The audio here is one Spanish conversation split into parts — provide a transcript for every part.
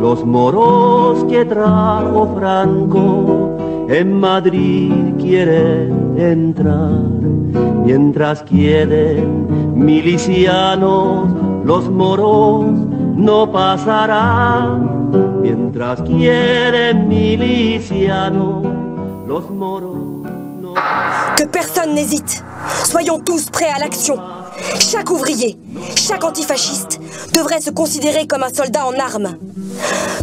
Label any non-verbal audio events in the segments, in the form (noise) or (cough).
Los moros que trajo Franco en Madrid quieren entrar, mientras quieren milicianos, los moros no pasarán, mientras quieren milicianos, los moros no pasarán. Que personne n'hésite. Soyons tous prêts à l'action. Chaque ouvrier, chaque antifasciste devrait se considérer comme un soldat en armes.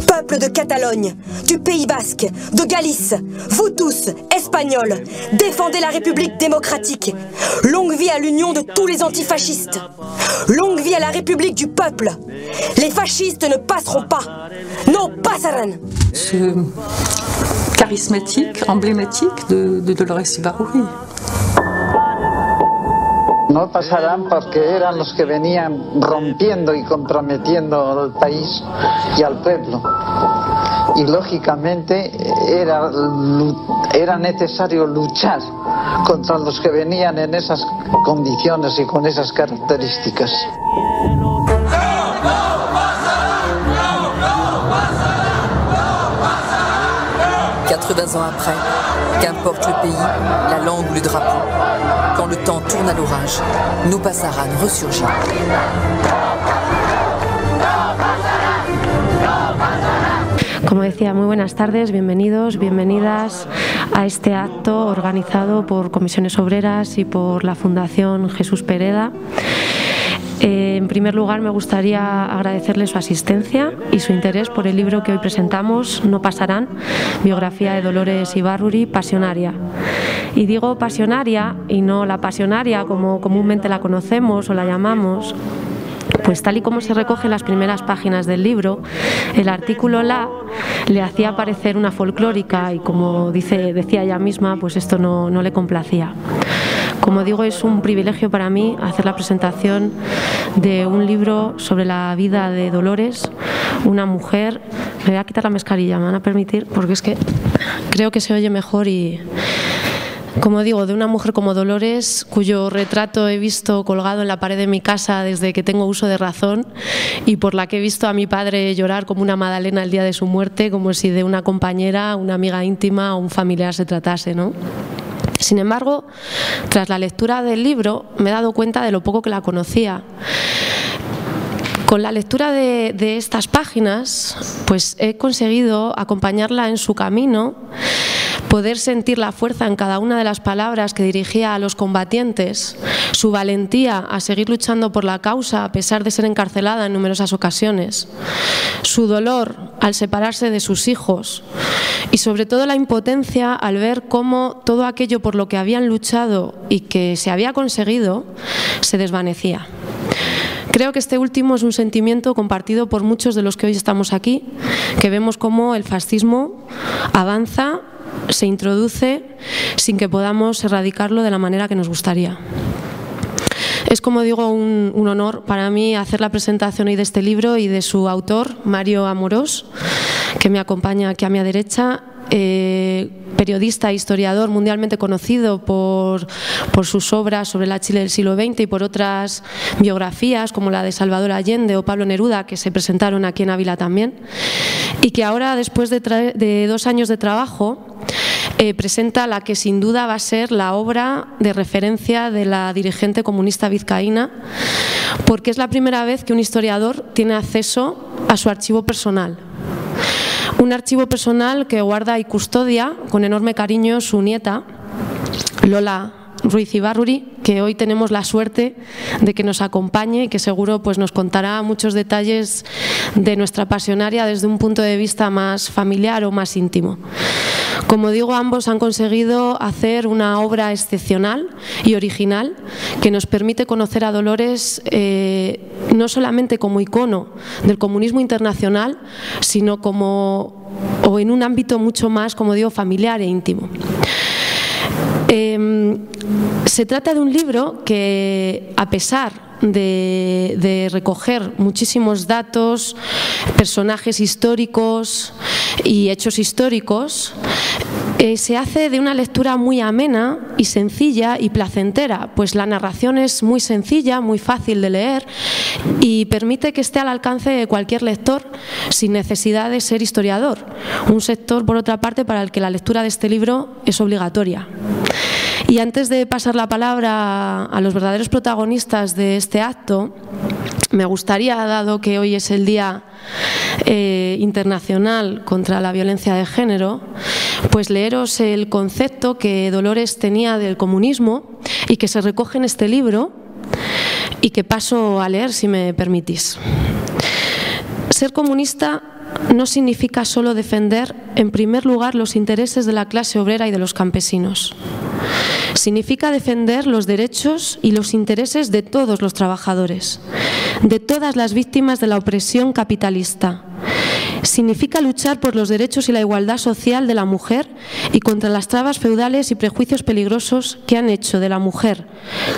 Peuple de Catalogne, du Pays basque, de Galice, vous tous, Espagnols, défendez la République démocratique. Longue vie à l'union de tous les antifascistes. Longue vie à la République du peuple. Les fascistes ne passeront pas. Non, pasarán. Ce charismatique, emblématique de, Dolores Ibarruri. No pasarán porque eran los que venían rompiendo y comprometiendo al país y al pueblo. Y lógicamente era, era necesario luchar contra los que venían en esas condiciones y con esas características. 80 ans après, qu'importe le pays, la langue ou le drapeau, quand le temps tourne à l'orage, nos passaran ressurgit. Como decía, muy buenas tardes, bienvenidos, bienvenidas a este acto organizado por Comisiones Obreras y por la Fundación Jesús Pereda. Eh, en primer lugar, me gustaría agradecerle su asistencia y su interés por el libro que hoy presentamos, No pasarán, biografía de Dolores Ibarruri, Pasionaria. Y digo pasionaria y no la pasionaria como comúnmente la conocemos o la llamamos, pues tal y como se recoge en las primeras páginas del libro, el artículo La le hacía parecer una folclórica y como dice, decía ella misma, pues esto no, no le complacía. Como digo, es un privilegio para mí hacer la presentación de un libro sobre la vida de Dolores, una mujer. Me voy a quitar la mascarilla, me van a permitir, porque es que creo que se oye mejor y. Como digo, de una mujer como Dolores, cuyo retrato he visto colgado en la pared de mi casa desde que tengo uso de razón y por la que he visto a mi padre llorar como una Madalena el día de su muerte, como si de una compañera, una amiga íntima o un familiar se tratase, ¿no? Sin embargo, tras la lectura del libro me he dado cuenta de lo poco que la conocía. Con la lectura de, estas páginas, pues he conseguido acompañarla en su camino, poder sentir la fuerza en cada una de las palabras que dirigía a los combatientes, su valentía a seguir luchando por la causa a pesar de ser encarcelada en numerosas ocasiones, su dolor al separarse de sus hijos y sobre todo la impotencia al ver cómo todo aquello por lo que habían luchado y que se había conseguido se desvanecía. Creo que este último es un sentimiento compartido por muchos de los que hoy estamos aquí, que vemos cómo el fascismo avanza, se introduce sin que podamos erradicarlo de la manera que nos gustaría. Es, como digo, un, un, honor para mí hacer la presentación hoy de este libro y de su autor, Mario Amorós, que me acompaña aquí a mi derecha. Eh, periodista e historiador mundialmente conocido por, por, sus obras sobre la Chile del siglo XX y por otras biografías como la de Salvador Allende o Pablo Neruda que se presentaron aquí en Ávila también y que ahora después de, de dos años de trabajo eh, presenta la que sin duda va a ser la obra de referencia de la dirigente comunista vizcaína, porque es la primera vez que un historiador tiene acceso a su archivo personal. Un archivo personal que guarda y custodia con enorme cariño su nieta, Lola Ruiz Ibarruri, que hoy tenemos la suerte de que nos acompañe y que seguro pues, nos contará muchos detalles de nuestra pasionaria desde un punto de vista más familiar o más íntimo. Como digo, ambos han conseguido hacer una obra excepcional y original que nos permite conocer a Dolores eh, no solamente como icono del comunismo internacional, sino como o en un ámbito mucho más, como digo, familiar e íntimo. Eh, se trata de un libro que, a pesar de, recoger muchísimos datos, personajes históricos y hechos históricos, Se hace de una lectura muy amena y sencilla y placentera, pues la narración es muy sencilla, muy fácil de leer y permite que esté al alcance de cualquier lector sin necesidad de ser historiador. Un sector, por otra parte, para el que la lectura de este libro es obligatoria. Y antes de pasar la palabra a los verdaderos protagonistas de este acto, me gustaría, dado que hoy es el Día eh, Internacional contra la Violencia de Género, pues leeros el concepto que Dolores tenía del comunismo y que se recoge en este libro y que paso a leer si me permitís. Ser comunista no significa solo defender, en primer lugar, los intereses de la clase obrera y de los campesinos. Significa defender los derechos y los intereses de todos los trabajadores, de todas las víctimas de la opresión capitalista. Significa luchar por los derechos y la igualdad social de la mujer y contra las trabas feudales y prejuicios peligrosos que han hecho de la mujer,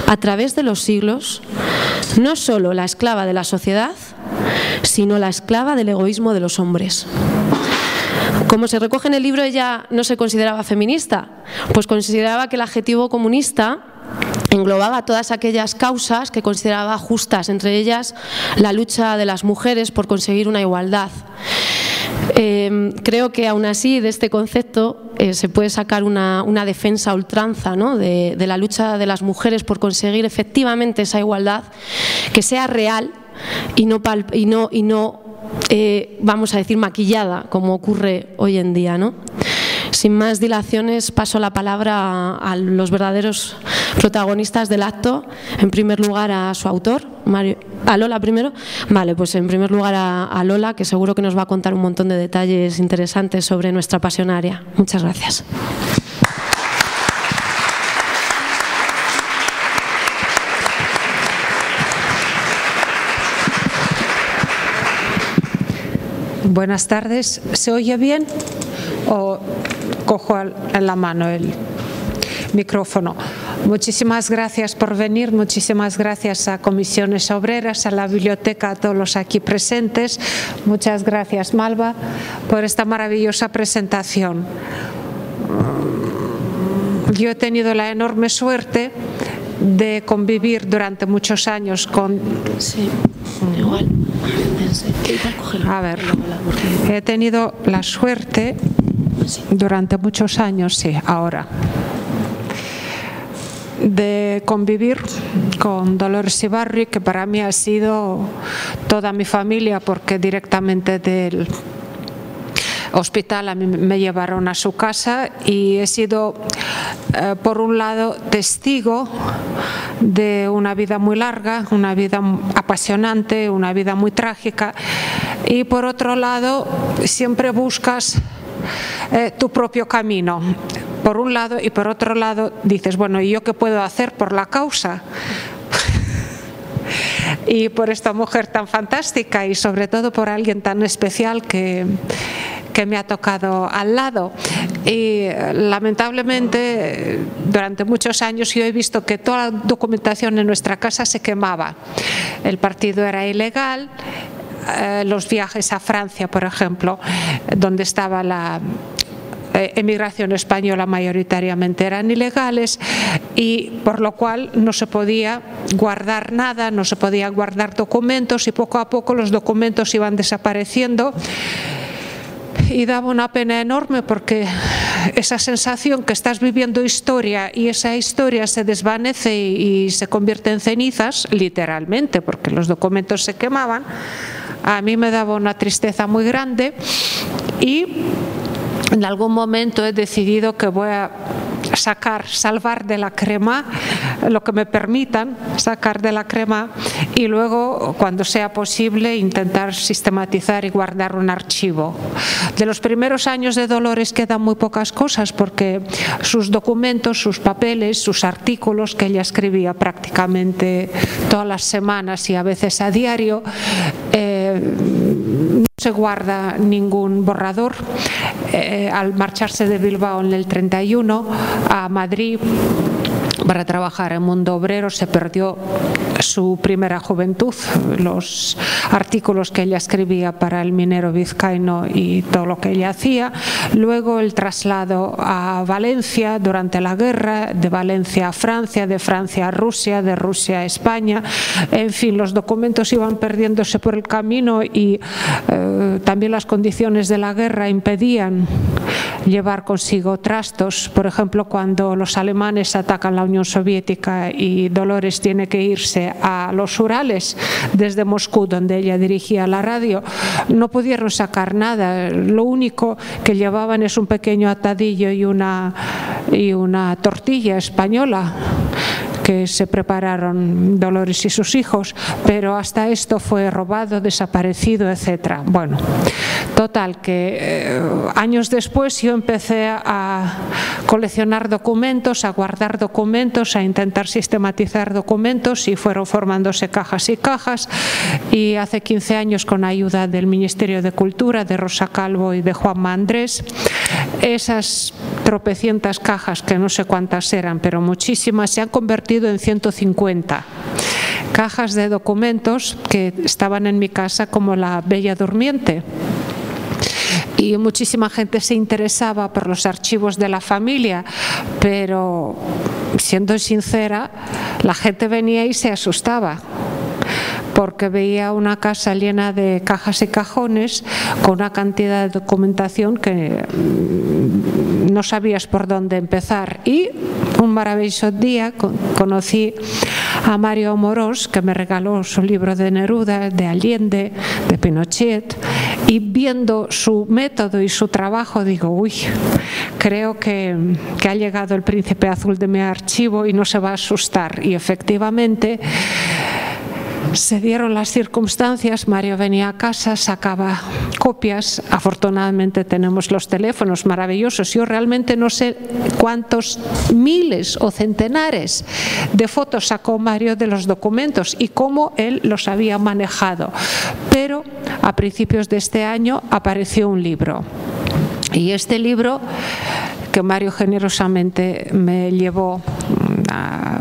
a través de los siglos, no solo la esclava de la sociedad, sino la esclava del egoísmo de los hombres. Como se recoge en el libro, ella no se consideraba feminista, pues consideraba que el adjetivo comunista englobaba todas aquellas causas que consideraba justas, entre ellas la lucha de las mujeres por conseguir una igualdad. Eh, creo que aún así de este concepto eh, se puede sacar una, defensa a ultranza de, la lucha de las mujeres por conseguir efectivamente esa igualdad que sea real y no, y no, y no eh, vamos a decir, maquillada, como ocurre hoy en día. ¿no? Sin más dilaciones, paso la palabra a, los verdaderos protagonistas del acto. En primer lugar, a su autor, Mario. ¿A Lola primero? Vale, pues en primer lugar a, Lola, que seguro que nos va a contar un montón de detalles interesantes sobre nuestra pasionaria. Muchas gracias. Buenas tardes. ¿Se oye bien? ¿O cojo en la mano el micrófono? Muchísimas gracias por venir, muchísimas gracias a Comisiones Obreras, a la biblioteca, a todos los aquí presentes. Muchas gracias, Malva, por esta maravillosa presentación. Yo he tenido la enorme suerte de convivir durante muchos años con... Sí, igual. A ver, he tenido la suerte durante muchos años, sí, ahora, de convivir con Dolores Ibarri, que para mí ha sido toda mi familia, porque directamente del hospital me llevaron a su casa y he sido, eh, por un lado, testigo de una vida muy larga, una vida apasionante, una vida muy trágica y por otro lado siempre buscas eh, tu propio camino. Por un lado y por otro lado dices, bueno, ¿y yo qué puedo hacer por la causa? (laughs) y por esta mujer tan fantástica y sobre todo por alguien tan especial que, que me ha tocado al lado. Y lamentablemente durante muchos años yo he visto que toda la documentación en nuestra casa se quemaba. El partido era ilegal, eh, los viajes a Francia, por ejemplo, donde estaba la eh, emigración española mayoritariamente eran ilegales y por lo cual no se podía guardar nada, no se podía guardar documentos y poco a poco los documentos iban desapareciendo. Y daba una pena enorme porque esa sensación que estás viviendo historia y esa historia se desvanece y, se convierte en cenizas, literalmente, porque los documentos se quemaban, a mí me daba una tristeza muy grande y en algún momento he decidido que voy a sacar, salvar de la crema lo que me permitan sacar de la crema y luego, cuando sea posible, intentar sistematizar y guardar un archivo. De los primeros años de Dolores quedan muy pocas cosas porque sus documentos, sus papeles, sus artículos que ella escribía prácticamente todas las semanas y a veces a diario, eh, se guarda ningún borrador. Eh, al marcharse de Bilbao en el 31 a Madrid para trabajar en Mundo Obrero se perdió su primera juventud, los artículos que ella escribía para el minero vizcaíno y todo lo que ella hacía. Luego el traslado a Valencia durante la guerra, de Valencia a Francia, de Francia a Rusia, de Rusia a España. En fin, los documentos iban perdiéndose por el camino y eh, también las condiciones de la guerra impedían llevar consigo trastos. Por ejemplo, cuando los alemanes atacan la Unión Soviética y Dolores tiene que irse a los Urales desde Moscú, donde ella dirigía la radio, no pudieron sacar nada. Lo único que llevaban es un pequeño atadillo y una, y una tortilla española que se prepararon Dolores y sus hijos, pero hasta esto fue robado, desaparecido, etc. Bueno, total, que eh, años después yo empecé a coleccionar documentos, a guardar documentos, a intentar sistematizar documentos y fueron formándose cajas y cajas y hace 15 años con ayuda del Ministerio de Cultura, de Rosa Calvo y de Juan Andrés, esas tropecientas cajas, que no sé cuántas eran, pero muchísimas, se han convertido en 150 cajas de documentos que estaban en mi casa como la Bella Durmiente. Y muchísima gente se interesaba por los archivos de la familia, pero siendo sincera, la gente venía y se asustaba porque veía una casa llena de cajas y cajones con una cantidad de documentación que mm, no sabías por dónde empezar. Y un maravilloso día conocí a Mario Morós, que me regaló su libro de Neruda, de Allende, de Pinochet, y viendo su método y su trabajo digo, uy, creo que, que ha llegado el príncipe azul de mi archivo y no se va a asustar. Y efectivamente, se dieron las circunstancias, Mario venía a casa, sacaba copias, afortunadamente tenemos los teléfonos maravillosos, yo realmente no sé cuántos miles o centenares de fotos sacó Mario de los documentos y cómo él los había manejado, pero a principios de este año apareció un libro. Y este libro que Mario generosamente me llevó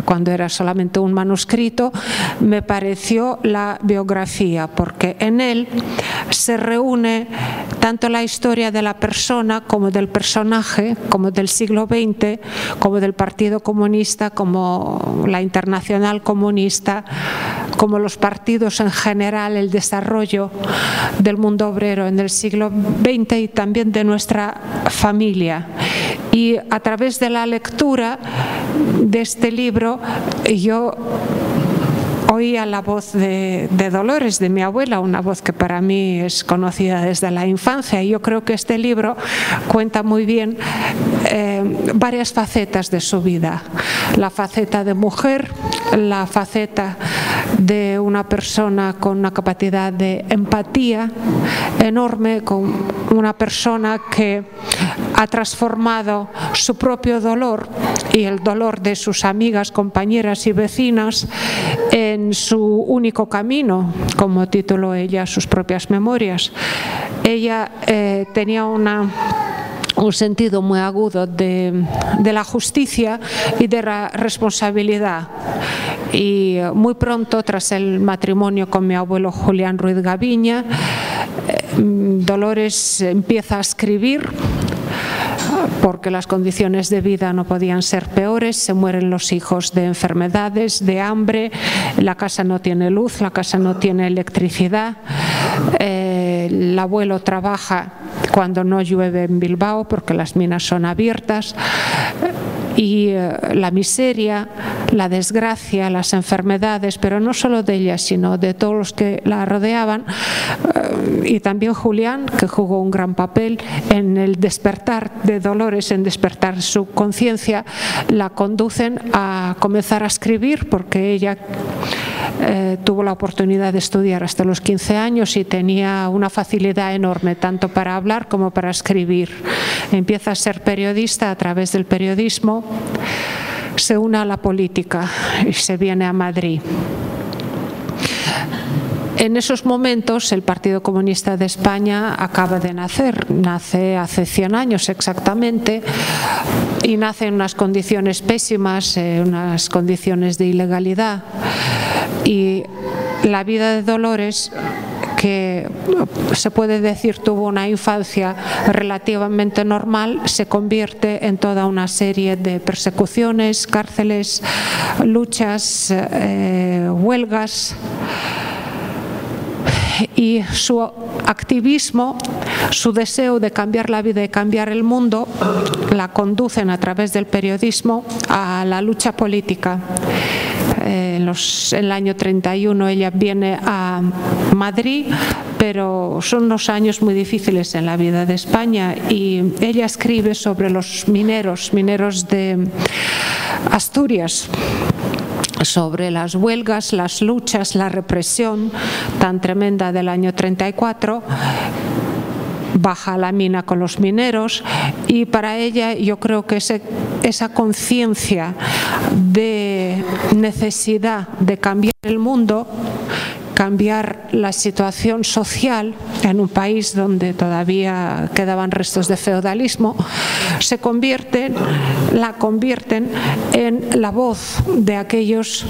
cuando era solamente un manuscrito, me pareció la biografía, porque en él se reúne tanto la historia de la persona como del personaje, como del siglo XX, como del Partido Comunista, como la Internacional Comunista, como los partidos en general, el desarrollo del mundo obrero en el siglo XX y también de nuestra familia. Y a través de la lectura de este libro yo oía la voz de, Dolores, de mi abuela, una voz que para mí es conocida desde la infancia. Y yo creo que este libro cuenta muy bien eh, varias facetas de su vida. La faceta de mujer, la faceta de una persona con una capacidad de empatía enorme, con una persona que ha transformado su propio dolor y el dolor de sus amigas, compañeras y vecinas en su único camino, como tituló ella sus propias memorias. Ella eh, tenía una un sentido muy agudo de, la justicia y de la responsabilidad. Y muy pronto, tras el matrimonio con mi abuelo Julián Ruiz Gaviña, eh, Dolores empieza a escribir porque las condiciones de vida no podían ser peores, se mueren los hijos de enfermedades, de hambre, la casa no tiene luz, la casa no tiene electricidad, eh, el abuelo trabaja cuando no llueve en Bilbao porque las minas son abiertas. Y eh, la miseria, la desgracia, las enfermedades, pero no solo de ella, sino de todos los que la rodeaban, eh, y también Julián, que jugó un gran papel en el despertar de Dolores, en despertar su conciencia, la conducen a comenzar a escribir, porque ella eh, tuvo la oportunidad de estudiar hasta los 15 años y tenía una facilidad enorme, tanto para hablar como para escribir. Empieza a ser periodista a través del periodismo, se une a la política y se viene a Madrid. En esos momentos el Partido Comunista de España acaba de nacer, nace hace 100 años exactamente y nace en unas condiciones pésimas, en unas condiciones de ilegalidad. Y la vida de Dolores que se puede decir tuvo una infancia relativamente normal, se convierte en toda una serie de persecuciones, cárceles, luchas, eh, huelgas y su activismo, su deseo de cambiar la vida y cambiar el mundo, la conducen a través del periodismo a la lucha política. Eh, en, el año 31 ella viene a Madrid, pero son unos años muy difíciles en la vida de España y ella escribe sobre los mineros, mineros de Asturias sobre las huelgas, las luchas, la represión tan tremenda del año 34 baja la mina con los mineros y para ella yo creo que esa conciencia de necesidad de cambiar el mundo cambiar la situación social en un país donde todavía quedaban restos de feudalismo, se convierten, la convierten en la voz de aquellos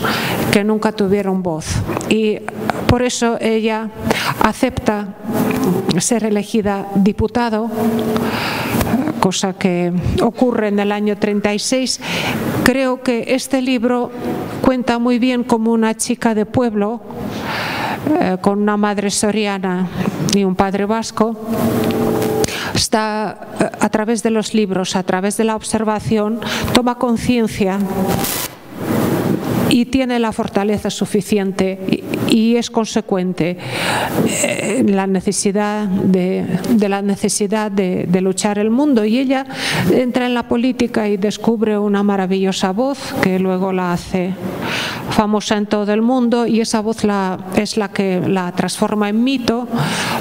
que nunca tuvieron voz. Y por eso ella acepta ser elegida diputado cosa que ocurre en el año 36. Creo que este libro cuenta muy bien como una chica de pueblo eh, con una madre soriana y un padre vasco, está eh, a través de los libros, a través de la observación, toma conciencia y tiene la fortaleza suficiente y, es consecuente en eh, la necesidad de, la necesidad de, de, luchar el mundo. Y ella entra en la política y descubre una maravillosa voz que luego la hace famosa en todo el mundo y esa voz la, es la que la transforma en mito,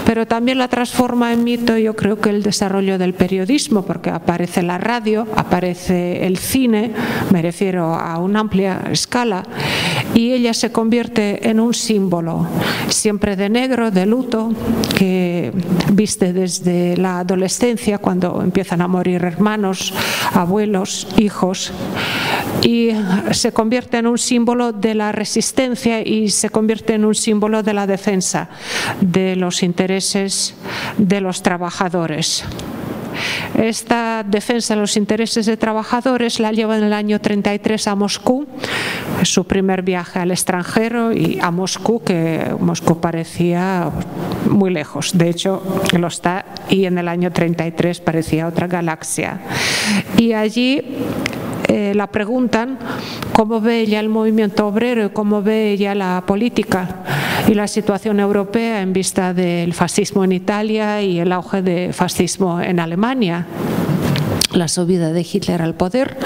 pero también la transforma en mito yo creo que el desarrollo del periodismo, porque aparece la radio, aparece el cine, me refiero a una amplia escala, y ella se convierte en un símbolo, siempre de negro, de luto, que viste desde la adolescencia, cuando empiezan a morir hermanos, abuelos, hijos, y se convierte en un símbolo de la resistencia y se convierte en un símbolo de la defensa de los intereses de los trabajadores. Esta defensa de los intereses de trabajadores la lleva en el año 33 a Moscú, su primer viaje al extranjero y a Moscú, que Moscú parecía muy lejos, de hecho lo está, y en el año 33 parecía otra galaxia. Y allí eh, la preguntan cómo ve ella el movimiento obrero y cómo ve ella la política y la situación europea en vista del fascismo en Italia y el auge del fascismo en Alemania la subida de Hitler al poder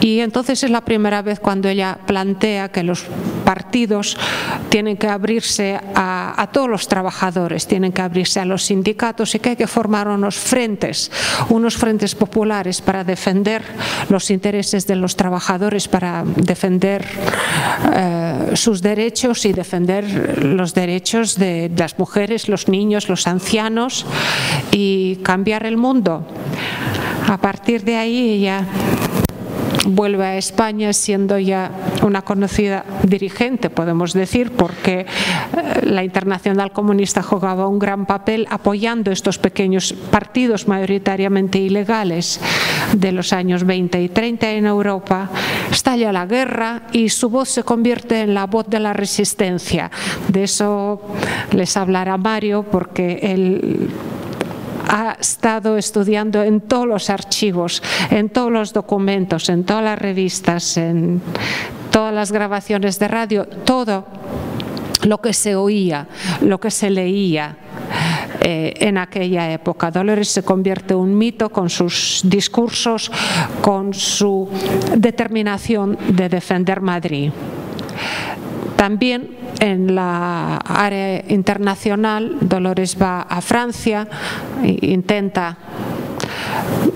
y entonces es la primera vez cuando ella plantea que los partidos tienen que abrirse a, todos los trabajadores, tienen que abrirse a los sindicatos y que hay que formar unos frentes, unos frentes populares para defender los intereses de los trabajadores, para defender eh, sus derechos y defender los derechos de las mujeres, los niños, los ancianos y cambiar el mundo. A partir de ahí ella vuelve a España siendo ya una conocida dirigente, podemos decir, porque eh, la Internacional Comunista jugaba un gran papel apoyando estos pequeños partidos mayoritariamente ilegales de los años 20 y 30 en Europa. Estalla la guerra y su voz se convierte en la voz de la resistencia. De eso les hablará Mario porque él ha estado estudiando en todos los archivos, en todos los documentos, en todas las revistas, en todas las grabaciones de radio, todo lo que se oía, lo que se leía. Eh, en aquella época. Dolores se convierte en un mito con sus discursos, con su determinación de defender Madrid. También en la área internacional, Dolores va a Francia, e intenta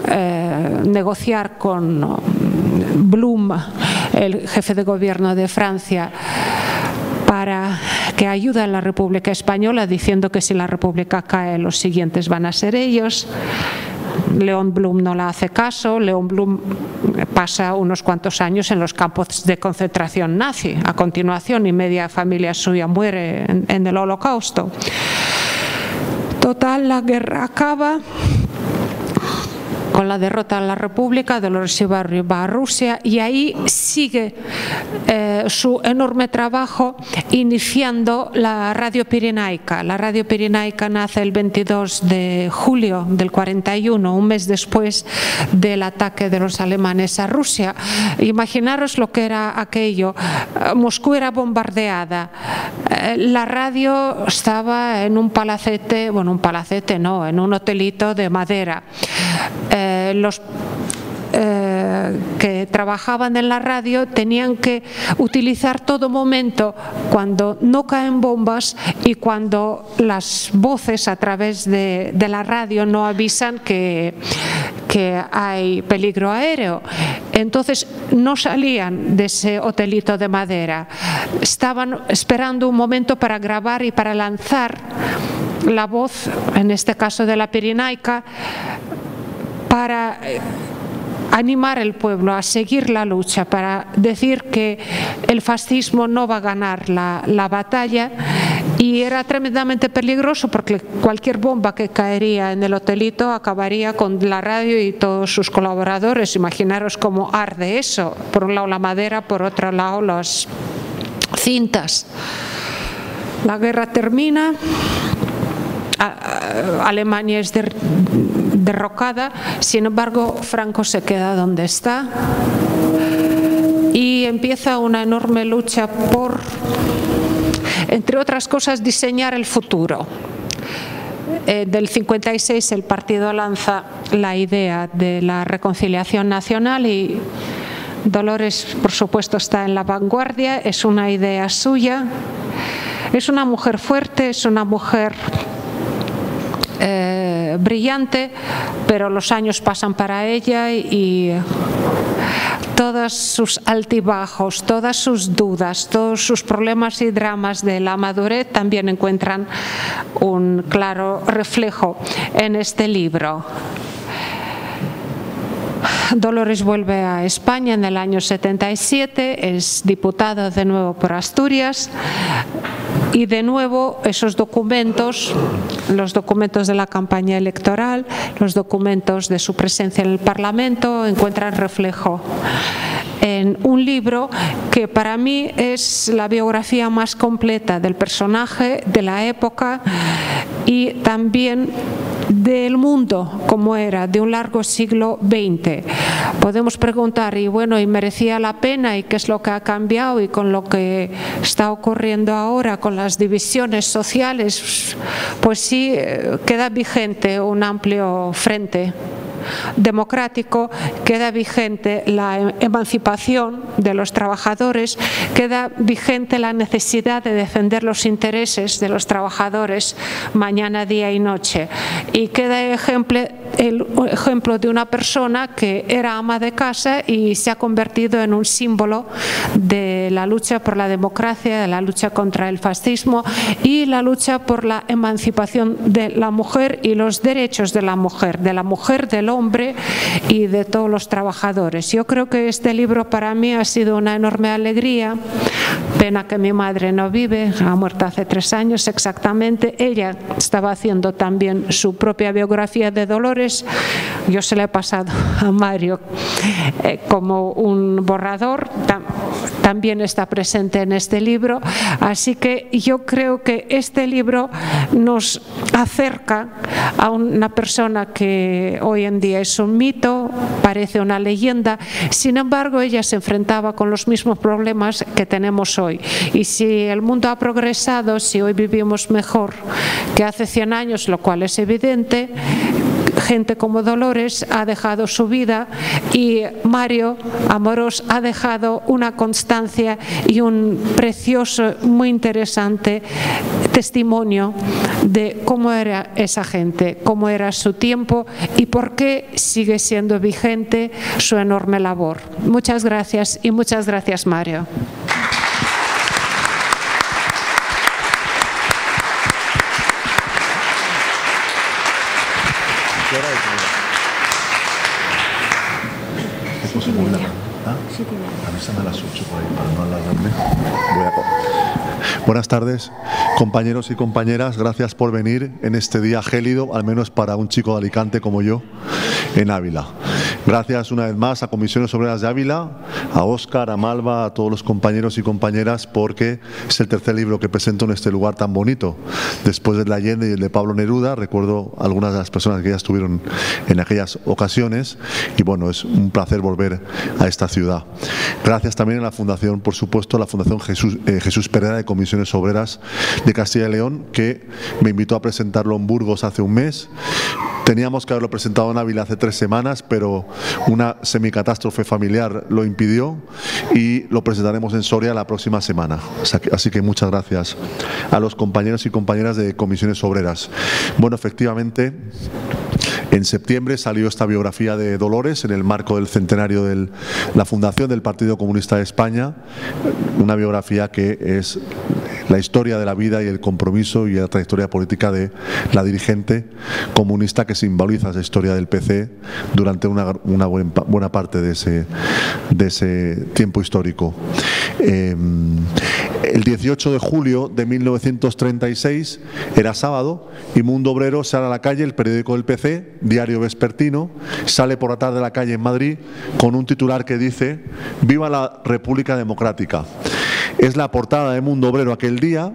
eh, negociar con Blum, el jefe de gobierno de Francia, para que ayuda a la República Española diciendo que si la República cae los siguientes van a ser ellos. León Blum no la hace caso, León Blum pasa unos cuantos años en los campos de concentración nazi, a continuación y media familia suya muere en, el holocausto. Total, la guerra acaba con la derrota de la República, Dolores Ibarri va a Rusia y ahí sigue eh, su enorme trabajo iniciando la Radio Pirenaica. La Radio Pirenaica nace el 22 de julio del 41, un mes después del ataque de los alemanes a Rusia. Imaginaros lo que era aquello. Moscú era bombardeada. Eh, la radio estaba en un palacete, bueno, un palacete no, en un hotelito de madera. Eh, los eh, que trabajaban en la radio tenían que utilizar todo momento cuando no caen bombas y cuando las voces a través de, la radio no avisan que, que hay peligro aéreo. Entonces no salían de ese hotelito de madera, estaban esperando un momento para grabar y para lanzar la voz, en este caso de la Pirinaica, para eh, animar al pueblo a seguir la lucha, para decir que el fascismo no va a ganar la, la, batalla y era tremendamente peligroso porque cualquier bomba que caería en el hotelito acabaría con la radio y todos sus colaboradores. Imaginaros cómo arde eso. Por un lado la madera, por otro lado las cintas. La guerra termina. Alemania es derrocada, sin embargo Franco se queda donde está y empieza una enorme lucha por, entre otras cosas, diseñar el futuro. Eh, del 56 el partido lanza la idea de la reconciliación nacional y Dolores, por supuesto, está en la vanguardia, es una idea suya, es una mujer fuerte, es una mujer eh, brillante, pero los años pasan para ella y todos sus altibajos, todas sus dudas, todos sus problemas y dramas de la madurez también encuentran un claro reflejo en este libro. Dolores vuelve a España en el año 77, es diputada de nuevo por Asturias y de nuevo esos documentos, los documentos de la campaña electoral, los documentos de su presencia en el Parlamento encuentran reflejo en un libro que para mí es la biografía más completa del personaje, de la época y también del mundo como era de un largo siglo XX. Podemos preguntar, y bueno, ¿y merecía la pena? ¿Y qué es lo que ha cambiado? ¿Y con lo que está ocurriendo ahora, con las divisiones sociales? Pues sí, eh, queda vigente un amplio frente democrático, queda vigente la emancipación de los trabajadores, queda vigente la necesidad de defender los intereses de los trabajadores mañana, día y noche. Y queda ejemplo, el ejemplo de una persona que era ama de casa y se ha convertido en un símbolo de la lucha por la democracia, de la lucha contra el fascismo y la lucha por la emancipación de la mujer y los derechos de la mujer, de la mujer, del hombre y de todos los trabajadores. Yo creo que este libro para mí ha sido una enorme alegría. Pena que mi madre no vive, ha muerto hace tres años exactamente. Ella estaba haciendo también su propia biografía de Dolores. Yo se le he pasado (laughs) a Mario eh, como un borrador. También está presente en este libro. Así que yo creo que este libro nos acerca a una persona que hoy en día es un mito, parece una leyenda. Sin embargo, ella se enfrentaba con los mismos problemas que tenemos hoy. Y si el mundo ha progresado, si hoy vivimos mejor que hace 100 años, lo cual es evidente, gente como Dolores ha dejado su vida y Mario Amorós ha dejado una constancia y un precioso, muy interesante testimonio de cómo era esa gente, cómo era su tiempo y por qué sigue siendo vigente su enorme labor. Muchas gracias y muchas gracias Mario. sama la società. Buenas tardes, compañeros y compañeras. Gracias por venir en este día gélido, al menos para un chico de Alicante como yo, en Ávila. Gracias una vez más a Comisiones Obreras de Ávila, a Óscar, a Malva, a todos los compañeros y compañeras, porque es el tercer libro que presento en este lugar tan bonito. Después del de Allende y el de Pablo Neruda, recuerdo algunas de las personas que ya estuvieron en aquellas ocasiones y bueno, es un placer volver a esta ciudad. Gracias también a la Fundación, por supuesto, a la Fundación Jesús, eh, Jesús de Comisiones Obreras de Castilla y León, que me invitó a presentarlo en Burgos hace un mes. Teníamos que haberlo presentado en Ávila hace tres semanas, pero una semicatástrofe familiar lo impidió y lo presentaremos en Soria la próxima semana. Así que muchas gracias a los compañeros y compañeras de comisiones obreras. Bueno, efectivamente, en septiembre salió esta biografía de Dolores en el marco del centenario de la fundación del Partido Comunista de España, una biografía que es la historia de la vida y el compromiso y la trayectoria política de la dirigente comunista que simboliza esa historia del PC durante una, buena parte de ese, tiempo histórico. Em, el 18 de julio de 1936 era sábado y Mundo Obrero sale a la calle, el periódico del PC, diario vespertino, sale por la tarde la calle en Madrid con un titular que dice Viva la República Democrática. Es la portada de Mundo Obrero aquel día,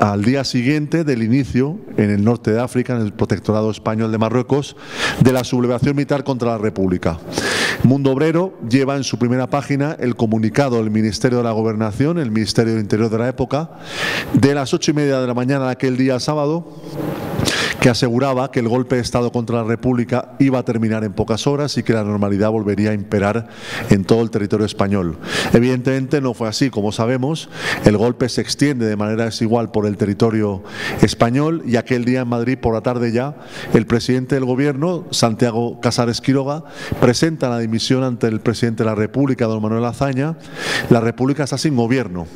al día siguiente del inicio en el norte de África, en el protectorado español de Marruecos, de la sublevación militar contra la República. Mundo Obrero lleva en su primera página el comunicado del Ministerio de la Gobernación, el Ministerio del Interior de la época, de las ocho y media de la mañana aquel día sábado, que aseguraba que el golpe de Estado contra la República iba a terminar en pocas horas y que la normalidad volvería a imperar en todo el territorio español. Evidentemente no fue así, como sabemos, el golpe se extiende de manera desigual por el territorio español y aquel día en Madrid por la tarde ya el presidente del gobierno, Santiago Casares Quiroga, presenta la dimisión ante el presidente de la República, don Manuel Azaña. La República está sin gobierno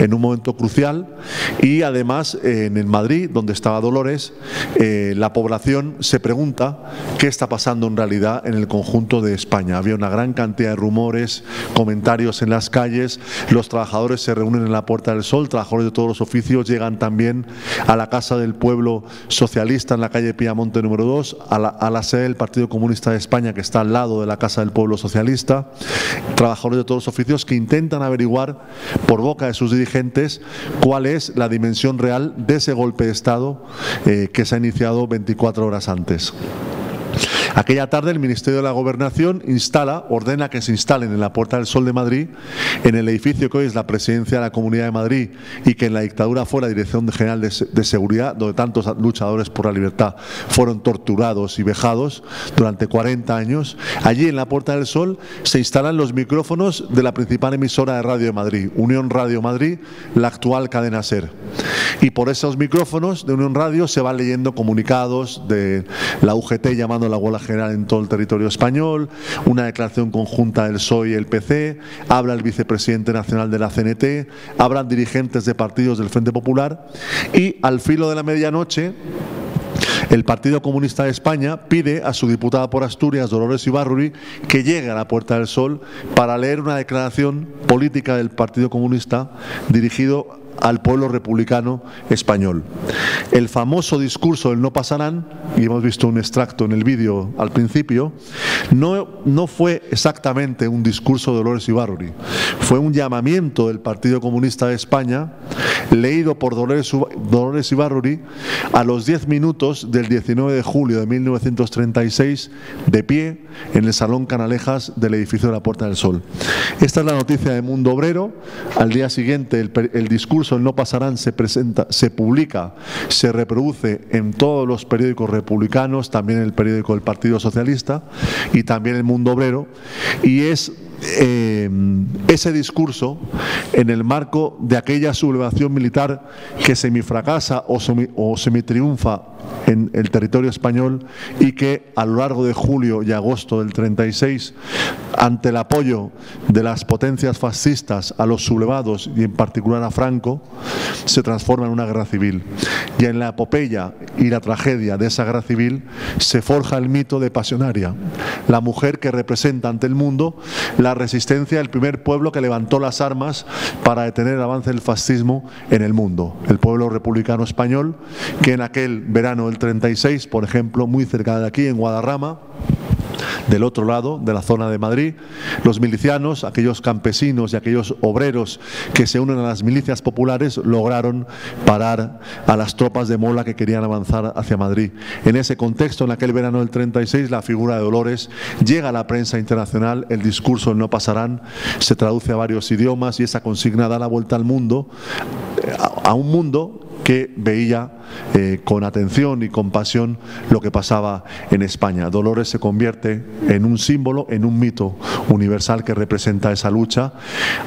en un momento crucial y además en Madrid, donde estaba Dolores, eh, eh, la población se pregunta qué está pasando en realidad en el conjunto de España. Había una gran cantidad de rumores, comentarios en las calles, los trabajadores se reúnen en la Puerta del Sol, trabajadores de todos los oficios llegan también a la Casa del Pueblo Socialista en la calle Piamonte número 2, a la, sede del Partido Comunista de España que está al lado de la Casa del Pueblo Socialista, trabajadores de todos los oficios que intentan averiguar por boca de sus dirigentes cuál es la dimensión real de ese golpe de Estado eh, que se ha iniciado 24 horas antes. Aquella tarde el Ministerio de la Gobernación instala, ordena que se instalen en la Puerta del Sol de Madrid, en el edificio que hoy es la Presidencia de la Comunidad de Madrid y que en la dictadura fue la Dirección General de, Seguridad, donde tantos luchadores por la libertad fueron torturados y vejados durante 40 años. Allí en la Puerta del Sol se instalan los micrófonos de la principal emisora de radio de Madrid, Unión Radio Madrid, la actual cadena SER. Y por esos micrófonos de Unión Radio se van leyendo comunicados de la UGT llamando la huelga general en todo el territorio español, una declaración conjunta del PSOE y el PC, habla el vicepresidente nacional de la CNT, hablan dirigentes de partidos del Frente Popular y al filo de la medianoche el Partido Comunista de España pide a su diputada por Asturias, Dolores Ibarruri, que llegue a la Puerta del Sol para leer una declaración política del Partido Comunista dirigido al pueblo republicano español. El famoso discurso del no pasarán, y hemos visto un extracto en el vídeo al principio, no, no fue exactamente un discurso de Dolores Ibarruri, fue un llamamiento del Partido Comunista de España, leído por Dolores, Dolores Ibarruri a los 10 minutos del 19 de julio de 1936, de pie en el Salón Canalejas del edificio de la Puerta del Sol. Esta es la noticia de Mundo Obrero. Al día siguiente el, el discurso no pasarán se presenta, se publica, se reproduce en todos los periódicos republicanos, también en el periódico del Partido Socialista y también el Mundo Obrero, y es eh, ese discurso en el marco de aquella sublevación militar que semifracasa o, o semitriunfa en el territorio español y que a lo largo de julio y agosto del 36, ante el apoyo de las potencias fascistas a los sublevados y en particular a Franco, se transforma en una guerra civil. Y en la epopeya y la tragedia de esa guerra civil se forja el mito de Pasionaria, la mujer que representa ante el mundo la resistencia del primer pueblo que levantó las armas para detener el avance del fascismo en el mundo, el pueblo republicano español, que en aquel verano del 36, por ejemplo, muy cerca de aquí, en Guadarrama, del otro lado de la zona de Madrid, los milicianos, aquellos campesinos y aquellos obreros que se unen a las milicias populares, lograron parar a las tropas de Mola que querían avanzar hacia Madrid. En ese contexto, en aquel verano del 36, la figura de Dolores llega a la prensa internacional, el discurso No pasarán se traduce a varios idiomas y esa consigna da la vuelta al mundo, a un mundo que veía eh, con atención y compasión lo que pasaba en España. Dolores se convierte en un símbolo, en un mito universal que representa esa lucha.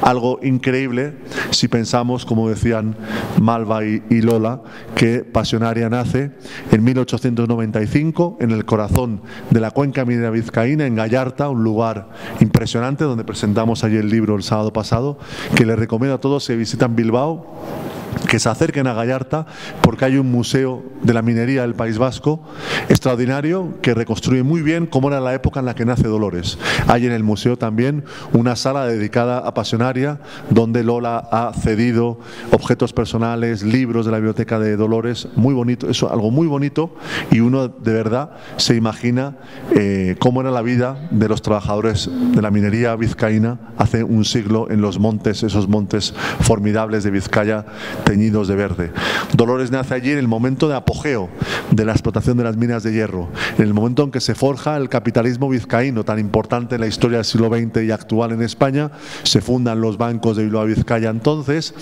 Algo increíble si pensamos, como decían Malva y, y Lola, que Pasionaria nace en 1895 en el corazón de la cuenca minera vizcaína, en Gallarta, un lugar impresionante donde presentamos allí el libro el sábado pasado, que les recomiendo a todos si visitan Bilbao que se acerquen a Gallarta porque hay un museo de la minería del País Vasco extraordinario que reconstruye muy bien cómo era la época en la que nace Dolores. Hay en el museo también una sala dedicada a Pasionaria donde Lola ha cedido objetos personales, libros de la biblioteca de Dolores, muy bonito, eso algo muy bonito y uno de verdad se imagina eh, cómo era la vida de los trabajadores de la minería vizcaína hace un siglo en los montes, esos montes formidables de Vizcaya teñidos de verde. Dolores nace allí en el momento de apogeo de la explotación de las minas de hierro, en el momento en que se forja el capitalismo vizcaíno, tan importante en la historia del siglo XX y actual en España, se fundan los bancos de Bilbao Vizcaya entonces,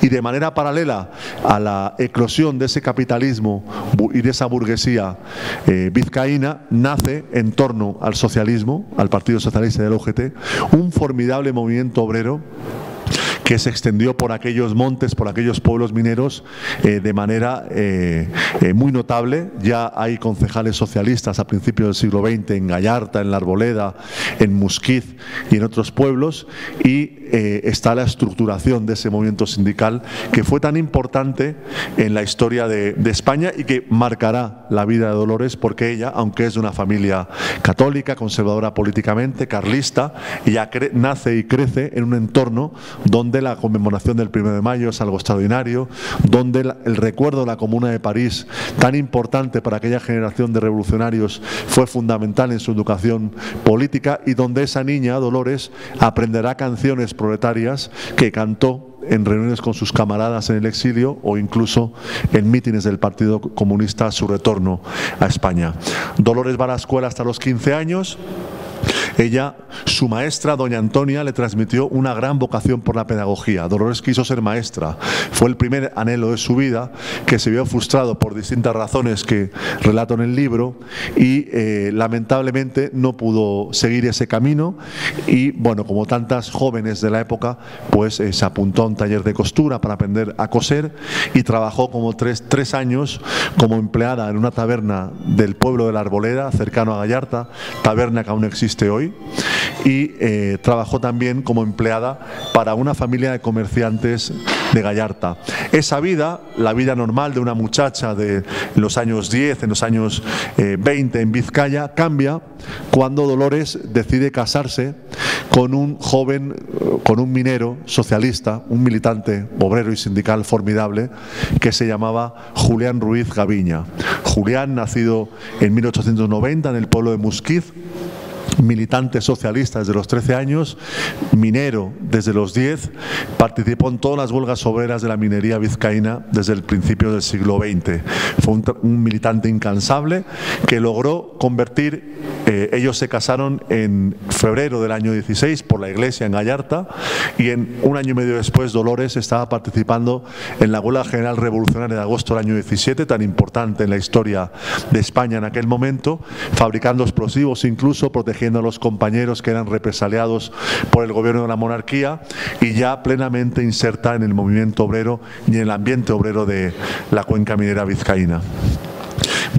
y de manera paralela a la eclosión de ese capitalismo y de esa burguesía eh, vizcaína, nace en torno al socialismo, al Partido Socialista del OGT, un formidable movimiento obrero que se extendió por aquellos montes, por aquellos pueblos mineros eh, de manera eh, eh, muy notable. Ya hay concejales socialistas a principios del siglo XX en Gallarta, en La Arboleda, en Musquiz y en otros pueblos y está la estructuración de ese movimiento sindical que fue tan importante en la historia de, de España y que marcará la vida de Dolores porque ella, aunque es de una familia católica, conservadora políticamente, carlista, ella nace y crece en un entorno donde donde la conmemoración del 1 de mayo es algo extraordinario, donde el recuerdo de la Comuna de París, tan importante para aquella generación de revolucionarios, fue fundamental en su educación política y donde esa niña, Dolores, aprenderá canciones proletarias que cantó en reuniones con sus camaradas en el exilio o incluso en mítines del Partido Comunista a su retorno a España. Dolores va a la escuela hasta los 15 años ella, su maestra, doña Antonia, le transmitió una gran vocación por la pedagogía. Dolores quiso ser maestra. Fue el primer anhelo de su vida que se vio frustrado por distintas razones que relato en el libro y eh, lamentablemente no pudo seguir ese camino y bueno, como tantas jóvenes de la época, pues eh, se apuntó a un taller de costura para aprender a coser y trabajó como tres, tres años como empleada en una taberna del pueblo de la Arboleda, cercano a Gallarta, taberna que aún existe hoy y eh, trabajó también como empleada para una familia de comerciantes de Gallarta. Esa vida, la vida normal de una muchacha de los años 10, en los años 20 eh, en Vizcaya, cambia cuando Dolores decide casarse con un joven, con un minero socialista, un militante obrero y sindical formidable, que se llamaba Julián Ruiz Gaviña. Julián, nacido en 1890 en el pueblo de Musquiz, militante socialista desde los 13 años, minero desde los 10, participó en todas las huelgas obreras de la minería vizcaína desde el principio del siglo XX. Fue un, militante incansable que logró convertir, eh, ellos se casaron en febrero del año 16 por la iglesia en Gallarta y en un año y medio después Dolores estaba participando en la huelga general revolucionaria de agosto del año 17, tan importante en la historia de España en aquel momento, fabricando explosivos incluso, protegiendo a los compañeros que eran represaliados por el gobierno de la monarquía y ya plenamente inserta en el movimiento obrero y en el ambiente obrero de la cuenca minera vizcaína.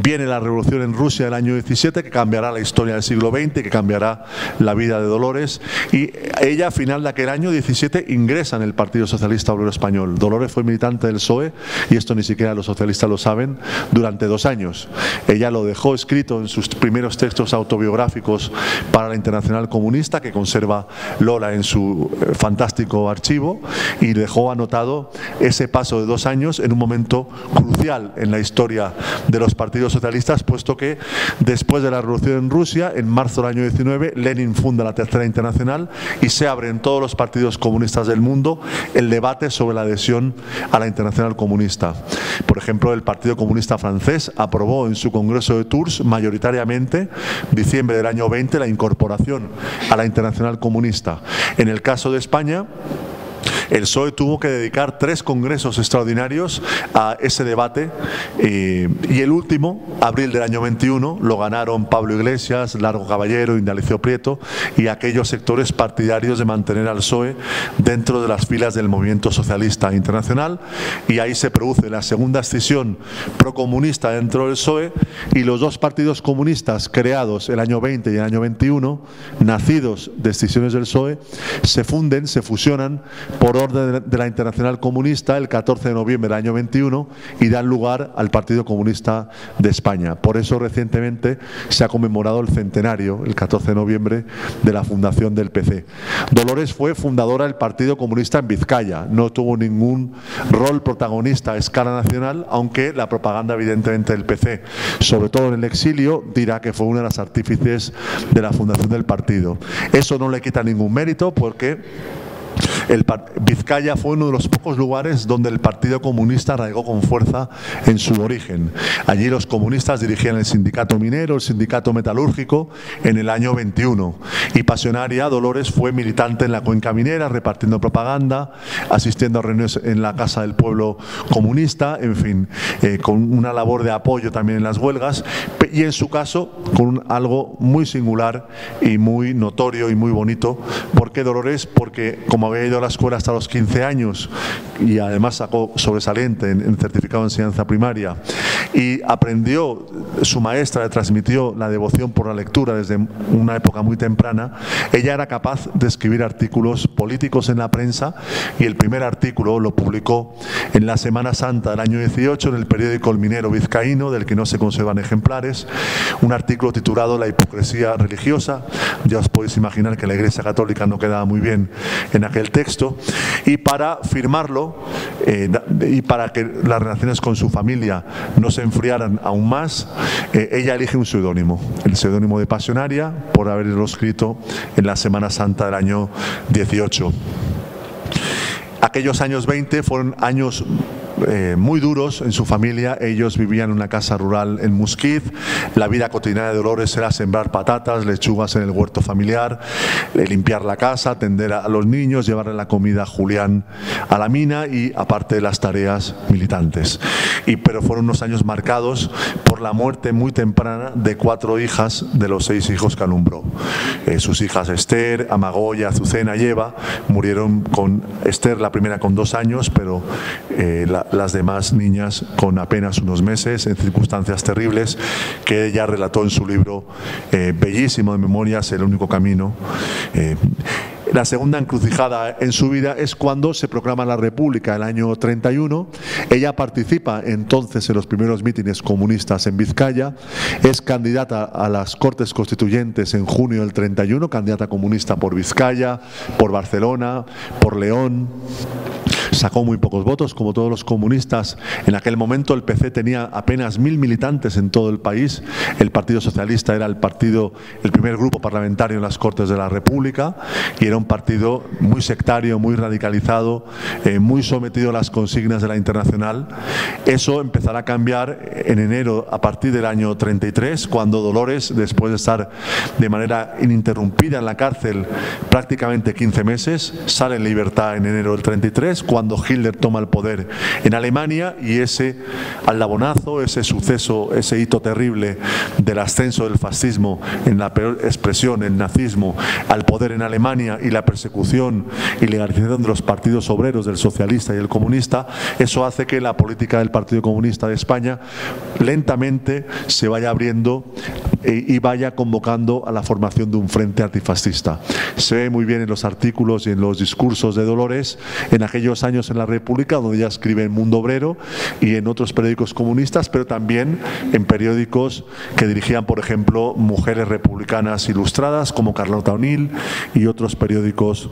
Viene la revolución en Rusia del año 17 que cambiará la historia del siglo XX, que cambiará la vida de Dolores y ella a final de aquel año 17 ingresa en el Partido Socialista Obrero Español. Dolores fue militante del PSOE y esto ni siquiera los socialistas lo saben durante dos años. Ella lo dejó escrito en sus primeros textos autobiográficos para la Internacional Comunista que conserva Lola en su eh, fantástico archivo y dejó anotado ese paso de dos años en un momento crucial en la historia de los partidos socialistas, puesto que después de la revolución en Rusia, en marzo del año 19, Lenin funda la Tercera Internacional y se abre en todos los partidos comunistas del mundo el debate sobre la adhesión a la Internacional Comunista. Por ejemplo, el Partido Comunista francés aprobó en su Congreso de Tours mayoritariamente, diciembre del año 20, la incorporación a la Internacional Comunista. En el caso de España, el PSOE tuvo que dedicar tres congresos extraordinarios a ese debate eh, y el último, abril del año 21, lo ganaron Pablo Iglesias, Largo Caballero, Indalecio Prieto y aquellos sectores partidarios de mantener al PSOE dentro de las filas del movimiento socialista internacional. Y ahí se produce la segunda escisión procomunista dentro del PSOE y los dos partidos comunistas creados el año 20 y el año 21, nacidos de escisiones del PSOE, se funden, se fusionan por orden de la Internacional Comunista el 14 de noviembre del año 21 y dan lugar al Partido Comunista de España. Por eso recientemente se ha conmemorado el centenario, el 14 de noviembre, de la fundación del PC. Dolores fue fundadora del Partido Comunista en Vizcaya, no tuvo ningún rol protagonista a escala nacional, aunque la propaganda evidentemente del PC, sobre todo en el exilio, dirá que fue una de las artífices de la fundación del partido. Eso no le quita ningún mérito porque el, Vizcaya fue uno de los pocos lugares donde el Partido Comunista arraigó con fuerza en su origen. Allí los comunistas dirigían el sindicato minero, el sindicato metalúrgico en el año 21. Y Pasionaria Dolores fue militante en la cuenca minera, repartiendo propaganda, asistiendo a reuniones en la Casa del Pueblo Comunista, en fin, eh, con una labor de apoyo también en las huelgas y en su caso con algo muy singular y muy notorio y muy bonito. ¿Por qué Dolores? Porque como había ido a la escuela hasta los 15 años y además sacó sobresaliente en, certificado de enseñanza primaria y aprendió, su maestra le transmitió la devoción por la lectura desde una época muy temprana, ella era capaz de escribir artículos políticos en la prensa y el primer artículo lo publicó en la Semana Santa del año 18 en el periódico El Minero Vizcaíno, del que no se conservan ejemplares, un artículo titulado La hipocresía religiosa, ya os podéis imaginar que la Iglesia Católica no quedaba muy bien en aquel texto, y para firmarlo eh, y para que las relaciones con su familia no se enfriaran aún más, eh, ella elige un seudónimo, el seudónimo de Pasionaria, por haberlo escrito en la Semana Santa del año 18. Aquellos años 20 fueron años eh, muy duros en su familia. Ellos vivían en una casa rural en Musquiz. La vida cotidiana de Dolores era sembrar patatas, lechugas en el huerto familiar, eh, limpiar la casa, atender a los niños, llevarle la comida a Julián a la mina y aparte de las tareas militantes. Y, pero fueron unos años marcados por la muerte muy temprana de cuatro hijas de los seis hijos que alumbró. Eh, sus hijas Esther, Amagoya, Azucena y Eva murieron con Esther la primera con dos años, pero la, las demás niñas con apenas unos meses, en circunstancias terribles, que ella relató en su libro eh, bellísimo de memorias, El único camino. La segunda encrucijada en su vida es cuando se proclama la República el año 31. Ella participa entonces en los primeros mítines comunistas en Vizcaya, es candidata a las Cortes Constituyentes en junio del 31, candidata comunista por Vizcaya, por Barcelona, por León sacó muy pocos votos, como todos los comunistas. En aquel momento el PC tenía apenas mil militantes en todo el país. El Partido Socialista era el partido, el primer grupo parlamentario en las Cortes de la República y era un partido muy sectario, muy radicalizado, eh, muy sometido a las consignas de la Internacional. Eso empezará a cambiar en enero a partir del año 33, cuando Dolores, después de estar de manera ininterrumpida en la cárcel prácticamente 15 meses, sale en libertad en enero del 33, cuando cuando Hitler toma el poder en Alemania y ese aldabonazo, ese suceso, ese hito terrible del ascenso del fascismo en la peor expresión, el nazismo, al poder en Alemania y la persecución y legalización de los partidos obreros, del socialista y el comunista, eso hace que la política del Partido Comunista de España lentamente se vaya abriendo eh, y vaya convocando a la formación de un frente antifascista. Se ve muy bien en los artículos y en los discursos de Dolores en aquellos años en la República, donde ella escribe en Mundo Obrero y en otros periódicos comunistas, pero también en periódicos que dirigían, por ejemplo, mujeres republicanas ilustradas como Carlota O'Neill y otros periódicos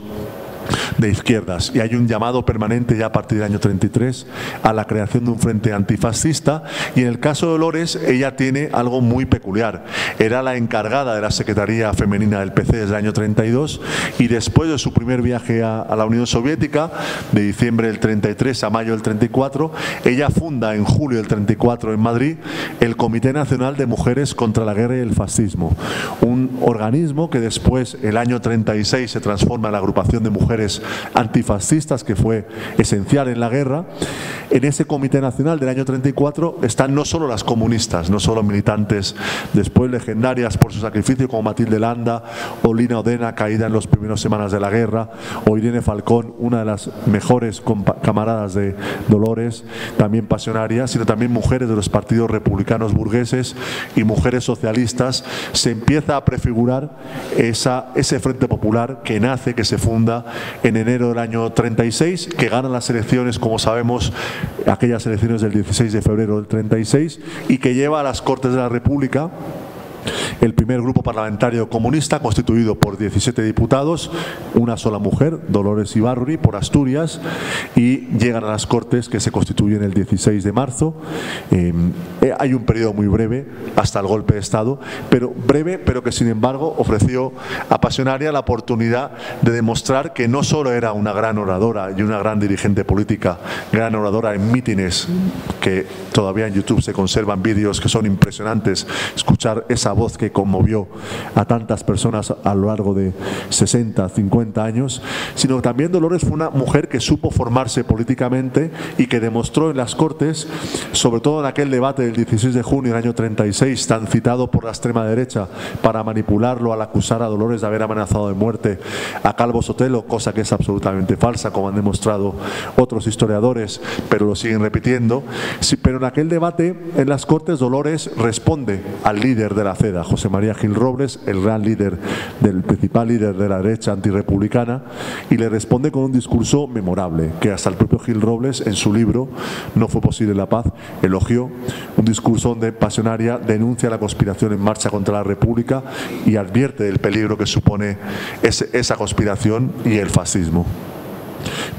de izquierdas y hay un llamado permanente ya a partir del año 33 a la creación de un frente antifascista y en el caso de Dolores ella tiene algo muy peculiar. Era la encargada de la Secretaría Femenina del PC desde el año 32 y después de su primer viaje a, la Unión Soviética de diciembre del 33 a mayo del 34, ella funda en julio del 34 en Madrid el Comité Nacional de Mujeres contra la Guerra y el Fascismo, un organismo que después el año 36 se transforma en la agrupación de mujeres antifascistas, que fue esencial en la guerra. En ese Comité Nacional del año 34 están no solo las comunistas, no solo militantes después legendarias por su sacrificio, como Matilde Landa o Lina Odena, caída en las primeras semanas de la guerra, o Irene Falcón, una de las mejores camaradas de Dolores, también pasionaria, sino también mujeres de los partidos republicanos burgueses y mujeres socialistas. Se empieza a prefigurar ese Frente Popular que nace, que se funda en enero del año 36, que gana las elecciones, como sabemos, aquellas elecciones del 16 de febrero del 36, y que lleva a las Cortes de la República el primer grupo parlamentario comunista constituido por 17 diputados, una sola mujer, Dolores Ibarri, por Asturias, y llegan a las Cortes que se constituyen el 16 de marzo. Em, eh, hay un periodo muy breve hasta el golpe de Estado, pero breve, pero que sin embargo ofreció a Pasionaria la oportunidad de demostrar que no solo era una gran oradora y una gran dirigente política, gran oradora en mítines, que todavía en YouTube se conservan vídeos que son impresionantes, escuchar esa voz que conmovió a tantas personas a lo largo de 60, 50 años, sino también Dolores fue una mujer que supo formarse políticamente y que demostró en las Cortes, sobre todo en aquel debate del 16 de junio del año 36, tan citado por la extrema derecha para manipularlo al acusar a Dolores de haber amenazado de muerte a Calvo Sotelo, cosa que es absolutamente falsa, como han demostrado otros historiadores, pero lo siguen repitiendo. Pero en aquel debate en las Cortes Dolores responde al líder de la José María Gil Robles, el gran líder del principal líder de la derecha antirepublicana, y le responde con un discurso memorable, que hasta el propio Gil Robles en su libro No fue posible la paz elogió, un discurso donde Pasionaria denuncia la conspiración en marcha contra la República y advierte del peligro que supone esa conspiración y el fascismo.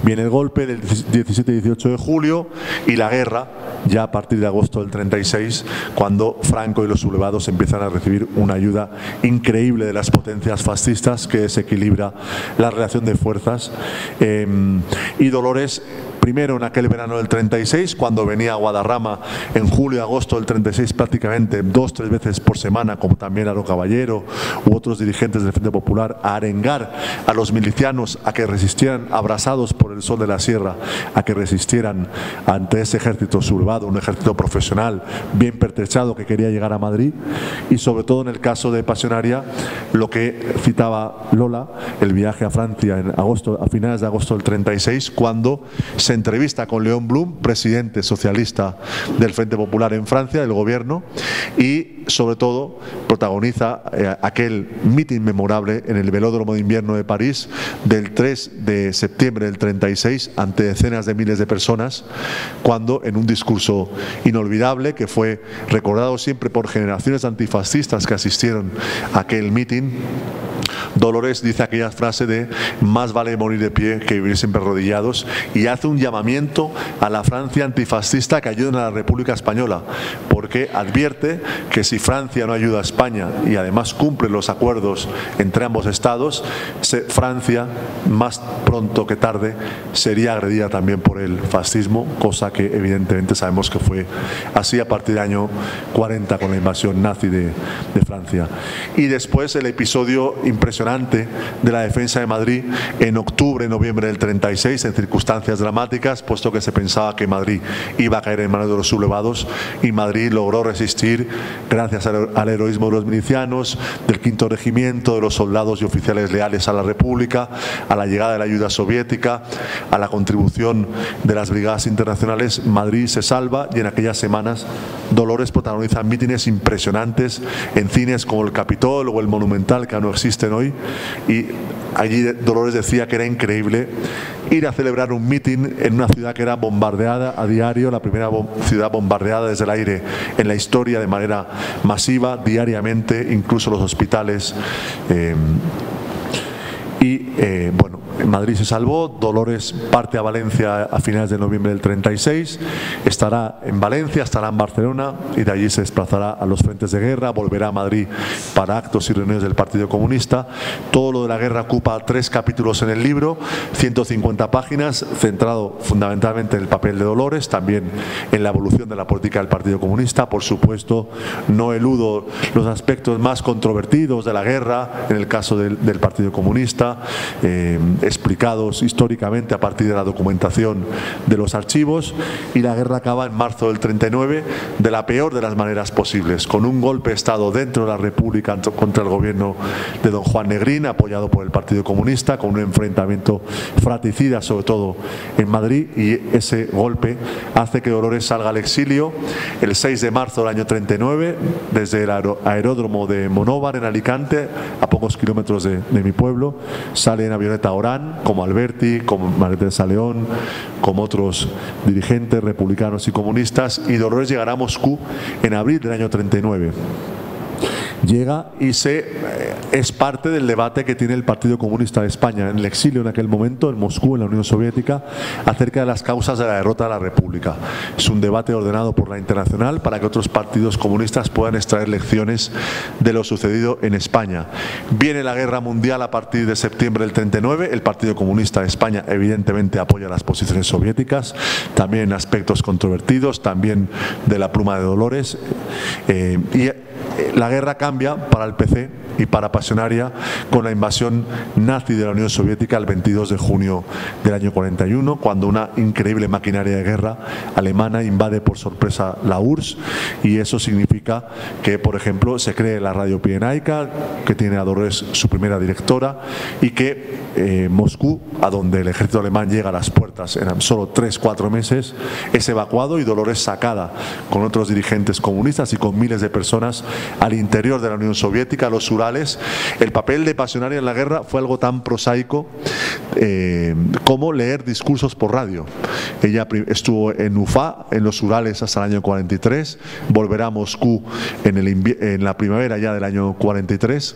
Viene el golpe del 17 y 18 de julio y la guerra ya a partir de agosto del 36, cuando Franco y los sublevados empiezan a recibir una ayuda increíble de las potencias fascistas que desequilibra la relación de fuerzas. Em, y Dolores primero en aquel verano del 36, cuando venía a Guadarrama en julio y agosto del 36 prácticamente dos, tres veces por semana, como también Aro Caballero u otros dirigentes del Frente Popular, a arengar a los milicianos a que resistieran, abrasados por el sol de la sierra, a que resistieran ante ese ejército surbado, un ejército profesional, bien pertrechado que quería llegar a Madrid, y sobre todo en el caso de Pasionaria, lo que citaba Lola, el viaje a Francia en agosto, a finales de agosto del 36, cuando se entrevista con León Blum, presidente socialista del Frente Popular en Francia, del gobierno, y sobre todo protagoniza eh, aquel mitin memorable en el velódromo de invierno de París del 3 de septiembre del 36 ante decenas de miles de personas, cuando en un discurso inolvidable que fue recordado siempre por generaciones antifascistas que asistieron a aquel mitin, Dolores dice aquella frase de más vale morir de pie que vivir siempre arrodillados y hace un llamamiento a la Francia antifascista que ayuden a la República Española, porque advierte que si Francia no ayuda a España y además cumple los acuerdos entre ambos estados, Francia más pronto que tarde sería agredida también por el fascismo, cosa que evidentemente sabemos que fue así a partir del año 40 con la invasión nazi de, de Francia. Y después el episodio impresionante de la defensa de Madrid en octubre, noviembre del 36, en circunstancias dramáticas, puesto que se pensaba que Madrid iba a caer en manos de los sublevados y Madrid logró resistir gracias al heroísmo de los milicianos, del quinto regimiento, de los soldados y oficiales leales a la República, a la llegada de la ayuda soviética, a la contribución de las brigadas internacionales. Madrid se salva y en aquellas semanas Dolores protagoniza mítines impresionantes en cines como el Capitol o el Monumental, que no existen hoy, y allí Dolores decía que era increíble ir a celebrar un mitin en una ciudad que era bombardeada a diario, la primera ciudad bombardeada desde el aire en la historia de manera masiva, diariamente, incluso los hospitales. Eh, y eh, bueno, Madrid se salvó, Dolores parte a Valencia a finales de noviembre del 36, estará en Valencia, estará en Barcelona y de allí se desplazará a los frentes de guerra, volverá a Madrid para actos y reuniones del Partido Comunista. Todo lo de la guerra ocupa tres capítulos en el libro, 150 páginas, centrado fundamentalmente en el papel de Dolores, también en la evolución de la política del Partido Comunista. Por supuesto, no eludo los aspectos más controvertidos de la guerra, en el caso del, Partido Comunista. Eh, explicados históricamente a partir de la documentación de los archivos y la guerra acaba en marzo del 39 de la peor de las maneras posibles, con un golpe de Estado dentro de la República contra el gobierno de don Juan Negrín, apoyado por el Partido Comunista, con un enfrentamiento fratricida sobre todo en Madrid y ese golpe hace que Dolores salga al exilio el 6 de marzo del año 39 desde el aeródromo de Monóvar en Alicante, a pocos kilómetros de, de mi pueblo, sale en avioneta Como Alberti, como Teresa León, como otros dirigentes republicanos y comunistas, y Dolores llegará a Moscú en abril del año 39 llega y se, eh, es parte del debate que tiene el Partido Comunista de España en el exilio en aquel momento, en Moscú, en la Unión Soviética, acerca de las causas de la derrota de la República. Es un debate ordenado por la Internacional para que otros partidos comunistas puedan extraer lecciones de lo sucedido en España. Viene la guerra mundial a partir de septiembre del 39, el Partido Comunista de España evidentemente apoya las posiciones soviéticas, también aspectos controvertidos, también de la pluma de Dolores, eh, y la guerra cambia para el PC y para Pasionaria con la invasión nazi de la Unión Soviética el 22 de junio del año 41, cuando una increíble maquinaria de guerra alemana invade por sorpresa la URSS y eso significa que, por ejemplo, se cree la radio Pienaica, que tiene a Dolores su primera directora y que eh, Moscú, a donde el ejército alemán llega a las puertas en solo 3-4 meses, es evacuado y Dolores sacada con otros dirigentes comunistas y con miles de personas al interior de la Unión Soviética, los Urales. El papel de Pasionaria en la guerra fue algo tan prosaico eh, como leer discursos por radio. Ella estuvo en Ufa, en los Urales, hasta el año 43, volverá a Moscú en, en la primavera ya del año 43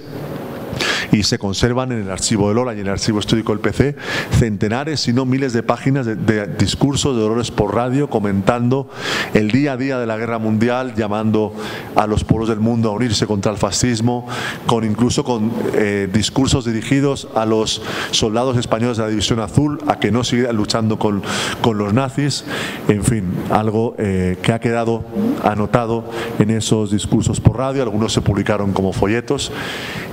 y se conservan en el archivo de Lola y en el archivo histórico del PC centenares, si no miles de páginas de, discursos de Dolores por radio comentando el día a día de la guerra mundial, llamando a los pueblos del mundo a unirse contra el fascismo, con incluso con eh, discursos dirigidos a los soldados españoles de la División Azul a que no siguieran luchando con, con los nazis, en fin, algo eh, que ha quedado anotado en esos discursos por radio, algunos se publicaron como folletos.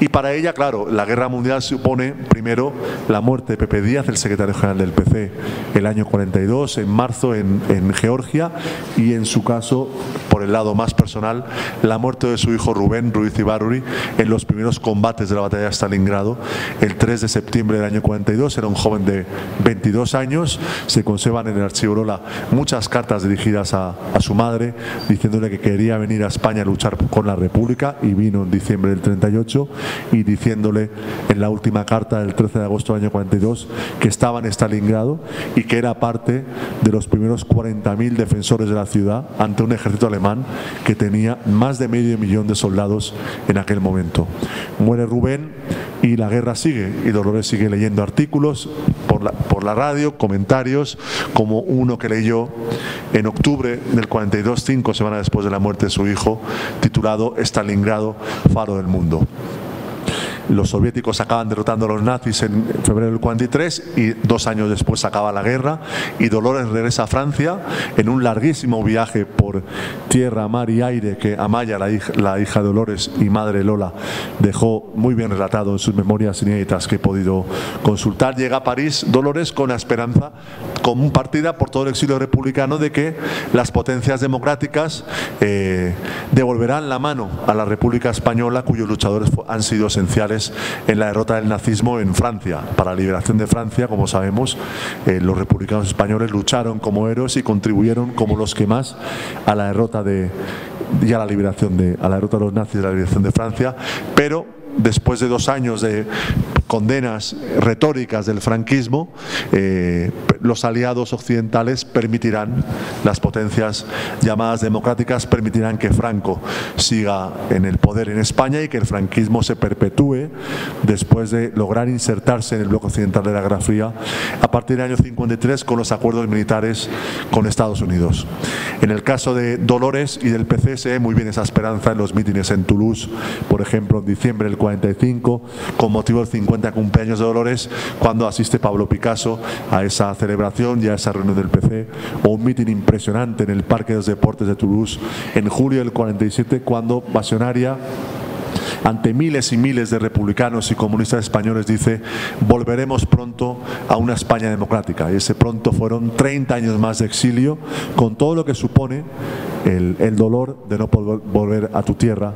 Y para ella, claro, la guerra mundial supone, primero, la muerte de Pepe Díaz, el secretario general del PC, el año 42, en marzo en, Georgia, y en su caso, por el lado más personal, la muerte de su hijo Rubén Ruiz Ibaruri en los primeros combates de la batalla de Stalingrado, el 3 de septiembre del año 42. Era un joven de 22 años. Se conservan en el archivo Rola muchas cartas dirigidas a, a su madre, diciéndole que quería venir a España a luchar con la República, y vino en diciembre del 38, y en la última carta del 13 de agosto del año 42 que estaba en Stalingrado y que era parte de los primeros 40.000 defensores de la ciudad ante un ejército alemán que tenía más de medio millón de soldados en aquel momento. Muere Rubén y la guerra sigue y Dolores sigue leyendo artículos por la, por la radio, comentarios, como uno que leyó en octubre del 42, cinco semanas después de la muerte de su hijo, titulado Stalingrado, Faro del Mundo. Los soviéticos acaban derrotando a los nazis en febrero del 43 y dos años después acaba la guerra y Dolores regresa a Francia en un larguísimo viaje por tierra, mar y aire que Amaya, la hija, de Dolores y madre Lola, dejó muy bien relatado en sus memorias inéditas que he podido consultar. Llega a París Dolores con la esperanza compartida por todo el exilio republicano de que las potencias democráticas eh, devolverán la mano a la República Española, cuyos luchadores han sido esenciales en la derrota del nazismo en Francia. Para la liberación de Francia, como sabemos, eh, los republicanos españoles lucharon como héroes y contribuyeron como los que más a la derrota de y a la liberación de a la derrota de los nazis y la liberación de Francia, pero después de dos años de condenas retóricas del franquismo, eh, los aliados occidentales permitirán, las potencias llamadas democráticas permitirán que Franco siga en el poder en España y que el franquismo se perpetúe después de lograr insertarse en el bloque occidental de la Guerra Fría a partir del año 53 con los acuerdos militares con Estados Unidos. En el caso de Dolores y del PC se ve muy bien esa esperanza en los mítines en Toulouse, por ejemplo, en diciembre del 45, con motivo del 50 cumpleaños de Dolores, cuando asiste Pablo Picasso a esa celebración y a esa reunión del PC, o un mitin impresionante en el Parque de los Deportes de Toulouse en julio del 47, cuando Pasionaria ante miles y miles de republicanos y comunistas españoles dice, volveremos pronto a una España democrática. Y ese pronto fueron 30 años más de exilio, con todo lo que supone el, dolor de no volver a tu tierra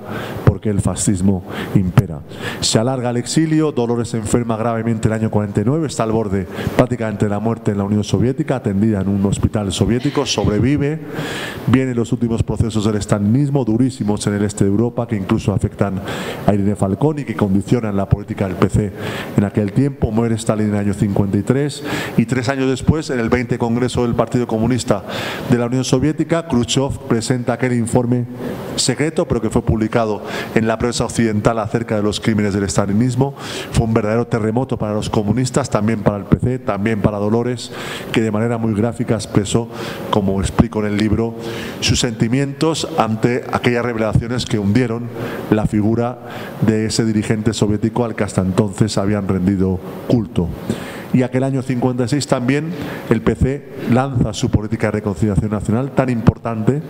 porque el fascismo impera. Se alarga el exilio, Dolores enferma gravemente el año 49, está al borde prácticamente de la muerte en la Unión Soviética, atendida en un hospital soviético, sobrevive, vienen los últimos procesos del estalinismo durísimos en el este de Europa que incluso afectan a Irene Falcón y que condicionan la política del PC en aquel tiempo, muere Stalin en el año 53 y tres años después, en el 20 Congreso del Partido Comunista de la Unión Soviética, Khrushchev presenta aquel informe secreto, pero que fue publicado en la prensa occidental acerca de los crímenes del estalinismo. Fue un verdadero terremoto para los comunistas, también para el PC, también para Dolores, que de manera muy gráfica expresó, como explico en el libro, sus sentimientos ante aquellas revelaciones que hundieron la figura de ese dirigente soviético al que hasta entonces habían rendido culto y aquel año 56 también el PC lanza su política de reconciliación nacional tan importante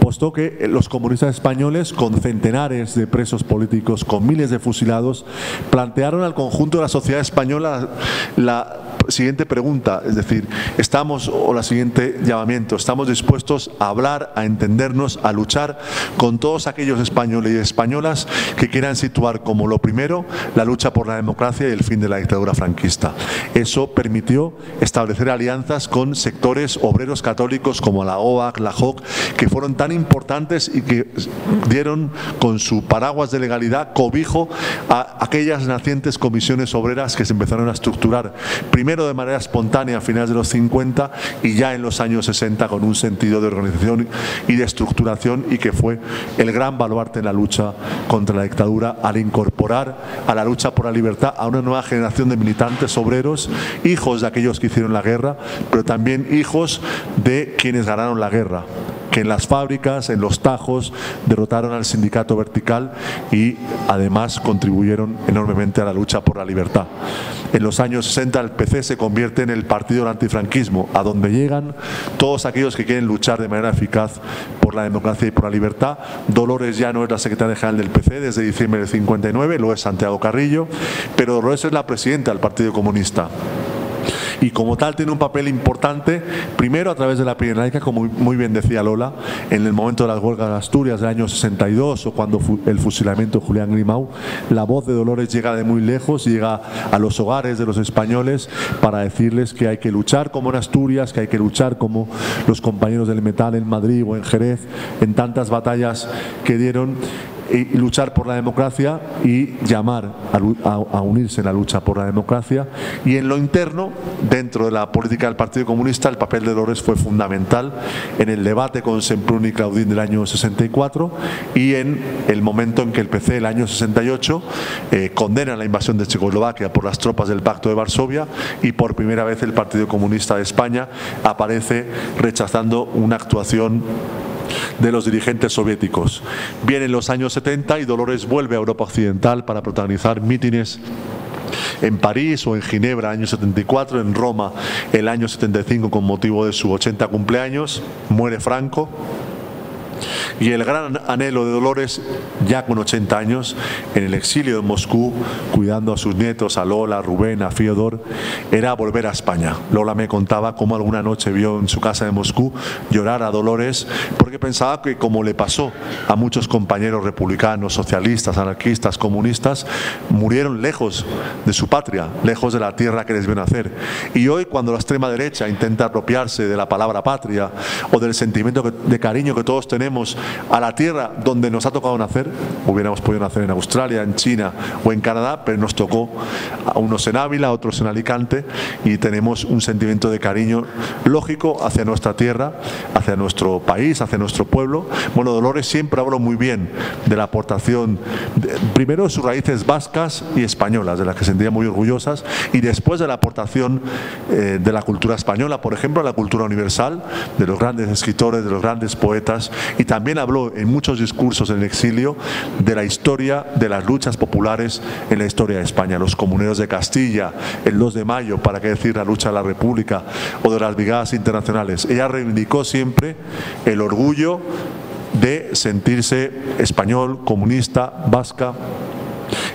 puesto que los comunistas españoles, con centenares de presos políticos, con miles de fusilados, plantearon al conjunto de la sociedad española la siguiente pregunta, es decir, estamos, o la siguiente llamamiento, estamos dispuestos a hablar, a entendernos, a luchar con todos aquellos españoles y españolas que quieran situar como lo primero la lucha por la democracia y el fin de la dictadura franquista. Eso permitió establecer alianzas con sectores obreros católicos como la OAC, la JOC, que fueron tan importantes y que dieron con su paraguas de legalidad cobijo a aquellas nacientes comisiones obreras que se empezaron a estructurar. Primero de manera espontánea a finales de los 50 y ya en los años 60 con un sentido de organización y de estructuración y que fue el gran baluarte en la lucha contra la dictadura al incorporar a la lucha por la libertad a una nueva generación de militantes obreros, hijos de aquellos que hicieron la guerra, pero también hijos de quienes ganaron la guerra que en las fábricas, en los tajos, derrotaron al sindicato vertical y además contribuyeron enormemente a la lucha por la libertad. En los años 60 el PC se convierte en el partido del antifranquismo, a donde llegan todos aquellos que quieren luchar de manera eficaz por la democracia y por la libertad. Dolores ya no es la secretaria general del PC desde diciembre del 59, lo es Santiago Carrillo, pero Dolores es la presidenta del Partido Comunista y como tal tiene un papel importante, primero a través de la Pirenaica, como muy bien decía Lola, en el momento de las huelgas de Asturias del año 62 o cuando el fusilamiento de Julián Grimau, la voz de Dolores llega de muy lejos, llega a los hogares de los españoles para decirles que hay que luchar como en Asturias, que hay que luchar como los compañeros del metal en Madrid o en Jerez, en tantas batallas que dieron y luchar por la democracia y llamar a, unirse en la lucha por la democracia. Y en lo interno, dentro de la política del Partido Comunista, el papel de Dolores fue fundamental en el debate con Semprún y Claudín del año 64 y en el momento en que el PC, el año 68, eh, condena la invasión de Checoslovaquia por las tropas del Pacto de Varsovia y por primera vez el Partido Comunista de España aparece rechazando una actuación de los dirigentes soviéticos. Vienen los años 70 y Dolores vuelve a Europa Occidental para protagonizar mítines en París o en Ginebra año 74, en Roma el año 75 con motivo de su 80 cumpleaños, muere Franco y el gran anhelo de Dolores, ya con 80 años, en el exilio de Moscú, cuidando a sus nietos, a Lola, a Rubén, a Fiodor, era volver a España. Lola me contaba cómo alguna noche vio en su casa de Moscú llorar a Dolores porque pensaba que como le pasó a muchos compañeros republicanos, socialistas, anarquistas, comunistas, murieron lejos de su patria, lejos de la tierra que les vio nacer. Y hoy cuando la extrema derecha intenta apropiarse de la palabra patria o del sentimiento de cariño que todos tenemos a la tierra donde nos ha tocado nacer. Hubiéramos podido nacer en Australia, en China o en Canadá, pero nos tocó a unos en Ávila, a otros en Alicante y tenemos un sentimiento de cariño lógico hacia nuestra tierra, hacia nuestro país, hacia nuestro pueblo. Bueno, Dolores siempre habló muy bien de la aportación, primero de sus raíces vascas y españolas, de las que se sentía muy orgullosas, y después de la aportación eh, de la cultura española, por ejemplo, la cultura universal, de los grandes escritores, de los grandes poetas, y también habló en muchos discursos en el exilio de la historia de las luchas populares en la historia de España, los comuneros de Castilla, el 2 de mayo, para qué decir la lucha de la República o de las brigadas internacionales. Ella reivindicó siempre el orgullo de sentirse español, comunista, vasca,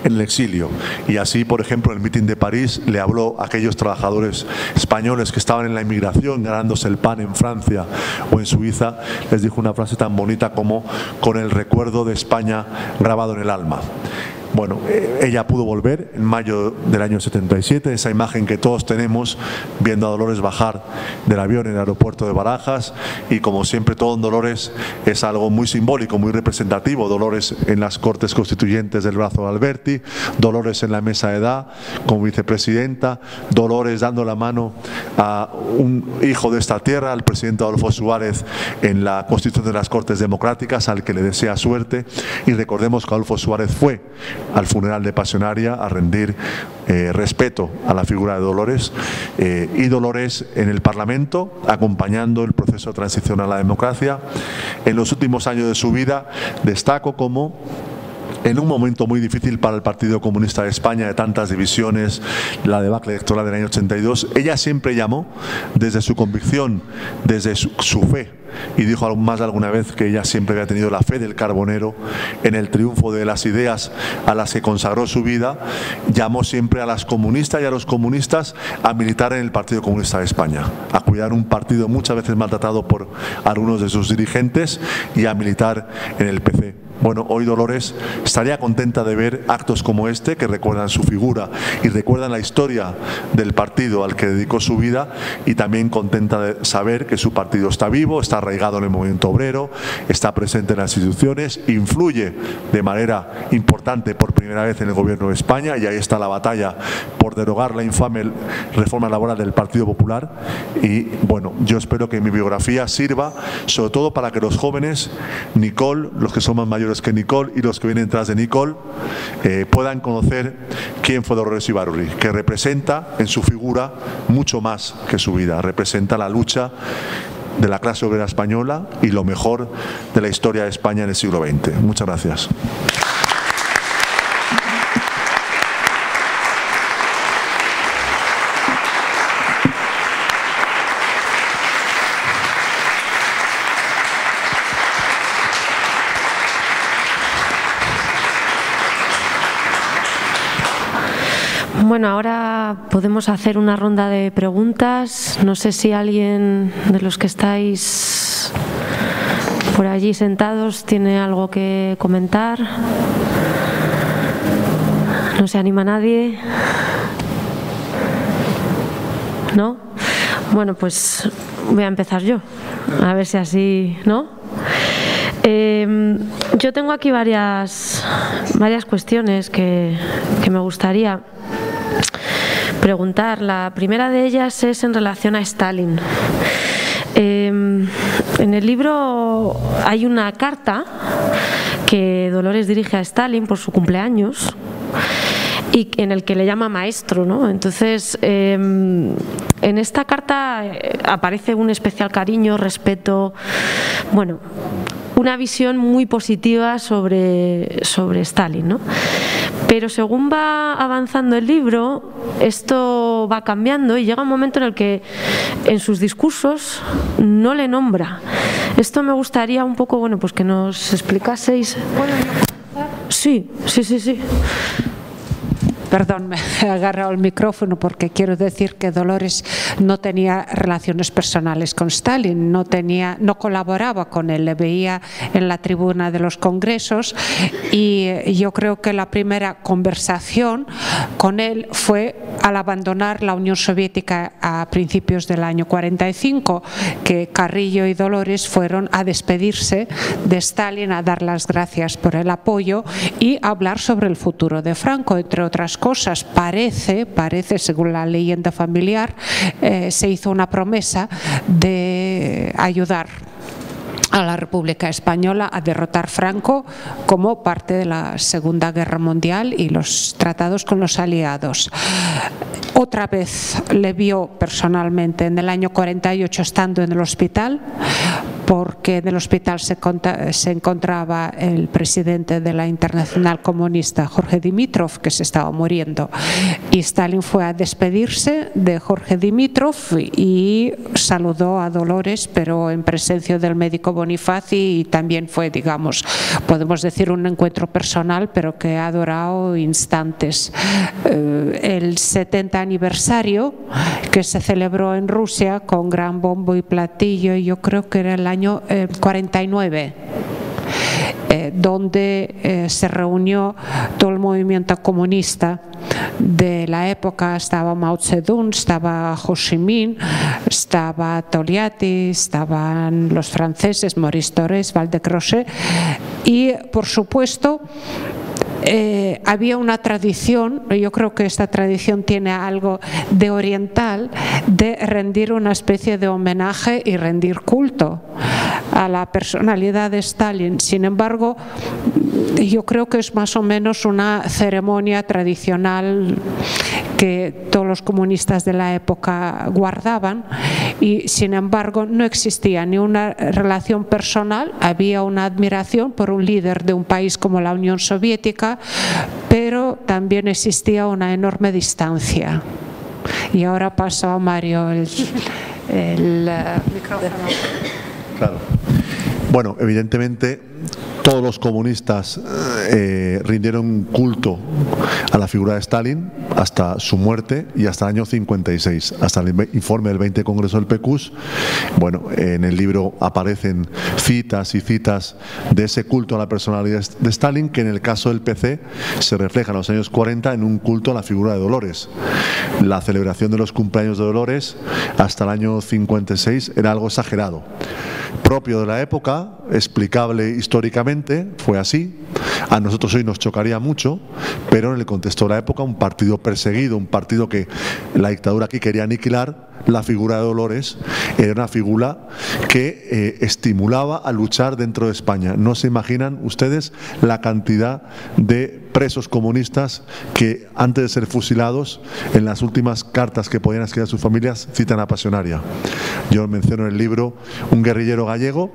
en el exilio. Y así, por ejemplo, en el mitin de París le habló a aquellos trabajadores españoles que estaban en la inmigración ganándose el pan en Francia o en Suiza, les dijo una frase tan bonita como con el recuerdo de España grabado en el alma. Bueno, eh, ella pudo volver en mayo del año 77, esa imagen que todos tenemos viendo a Dolores bajar del avión en el aeropuerto de Barajas y como siempre todo en Dolores es algo muy simbólico, muy representativo. Dolores en las Cortes Constituyentes del brazo de Alberti, Dolores en la mesa de edad como vicepresidenta, Dolores dando la mano a un hijo de esta tierra, al presidente Adolfo Suárez en la Constitución de las Cortes Democráticas, al que le desea suerte y recordemos que Adolfo Suárez fue al funeral de Pasionaria a rendir eh, respeto a la figura de Dolores eh, y Dolores en el Parlamento acompañando el proceso de transición a la democracia. En los últimos años de su vida destaco como en un momento muy difícil para el Partido Comunista de España, de tantas divisiones, la debacle electoral del año 82, ella siempre llamó desde su convicción, desde su, fe y dijo más de alguna vez que ella siempre había tenido la fe del carbonero en el triunfo de las ideas a las que consagró su vida, llamó siempre a las comunistas y a los comunistas a militar en el Partido Comunista de España, a cuidar un partido muchas veces maltratado por algunos de sus dirigentes y a militar en el PC. Bueno, hoy Dolores estaría contenta de ver actos como este que recuerdan su figura y recuerdan la historia del partido al que dedicó su vida y también contenta de saber que su partido está vivo, está arraigado en el movimiento obrero, está presente en las instituciones, influye de manera importante por primera vez en el gobierno de España y ahí está la batalla por derogar la infame reforma laboral del Partido Popular. Y bueno, yo espero que mi biografía sirva sobre todo para que los jóvenes, Nicole, los que son más mayores que Nicole y los que vienen tras de Nicole eh, puedan conocer quién fue Dolores Ibaruri, que representa en su figura mucho más que su vida, representa la lucha de la clase obrera española y lo mejor de la historia de España en el siglo XX. Muchas gracias. Bueno, ahora podemos hacer una ronda de preguntas. No sé si alguien de los que estáis por allí sentados tiene algo que comentar. No se anima nadie. ¿No? Bueno, pues voy a empezar yo. A ver si así, ¿no? Eh, yo tengo aquí varias, varias cuestiones que, que me gustaría preguntar. La primera de ellas es en relación a Stalin. Em, en el libro hay una carta que Dolores dirige a Stalin por su cumpleaños y en el que le llama maestro, ¿no? Entonces, em, en esta carta eh, aparece un especial cariño, respeto, bueno, una visión muy positiva sobre, sobre Stalin. ¿no? Pero según va avanzando el libro, esto va cambiando y llega un momento en el que en sus discursos no le nombra. Esto me gustaría un poco, bueno, pues que nos explicaseis. Sí, sí, sí, sí. Perdón, me (laughs) he agarrado el micrófono porque quiero decir que Dolores no tenía relaciones personales con Stalin, no, tenía, no colaboraba con él, le veía en la tribuna de los congresos y yo creo que la primera conversación con él fue al abandonar la Unión Soviética a principios del año 45, que Carrillo y Dolores fueron a despedirse de Stalin, a dar las gracias por el apoyo y hablar sobre el futuro de Franco, entre otras cosas Parece, parece, según la leyenda familiar, eh, se hizo una promesa de ayudar a la República Española a derrotar Franco como parte de la Segunda Guerra Mundial y los tratados con los aliados. Otra vez le vio personalmente en el año 48 estando en el hospital porque en el hospital se, se, encontraba el presidente de la Internacional Comunista, Jorge Dimitrov, que se estaba muriendo. Y Stalin fue a despedirse de Jorge Dimitrov y saludó a Dolores, pero en presencia del médico Bonifaci y también fue, digamos, podemos decir un encuentro personal, pero que ha durado instantes. Eh, el 70 aniversario que se celebró en Rusia con gran bombo y platillo, yo creo que era el año 49. Eh, eh, donde eh, se reunió todo el movimiento comunista de la época, estaba Mao Zedong, estaba Ho Chi Minh, estaba Togliatti, estaban los franceses, Maurice Torres, Valdecroce y por supuesto eh, había una tradición, yo creo que esta tradición tiene algo de oriental, de rendir una especie de homenaje y rendir culto a la personalidad de Stalin. Sin embargo, yo creo que es más o menos una ceremonia tradicional que todos los comunistas de la época guardaban y sin embargo no existía ni una relación personal, había una admiración por un líder de un país como la Unión Soviética, pero también existía una enorme distancia. Y ahora paso a Mario el, el micrófono. Claro. Bueno, evidentemente todos los comunistas eh, rindieron culto a la figura de Stalin hasta su muerte y hasta el año 56, hasta el informe del 20 Congreso del PECUS. Bueno, en el libro aparecen citas y citas de ese culto a la personalidad de Stalin, que en el caso del PC se refleja en los años 40 en un culto a la figura de Dolores. La celebración de los cumpleaños de Dolores hasta el año 56 era algo exagerado propio de la época, explicable históricamente, fue así. A nosotros hoy nos chocaría mucho, pero en el contexto de la época, un partido perseguido, un partido que la dictadura aquí quería aniquilar, la figura de Dolores era una figura que eh, estimulaba a luchar dentro de España. No se imaginan ustedes la cantidad de presos comunistas que antes de ser fusilados, en las últimas cartas que podían escribir a sus familias, citan a Pasionaria. Yo menciono en el libro un guerrillero gallego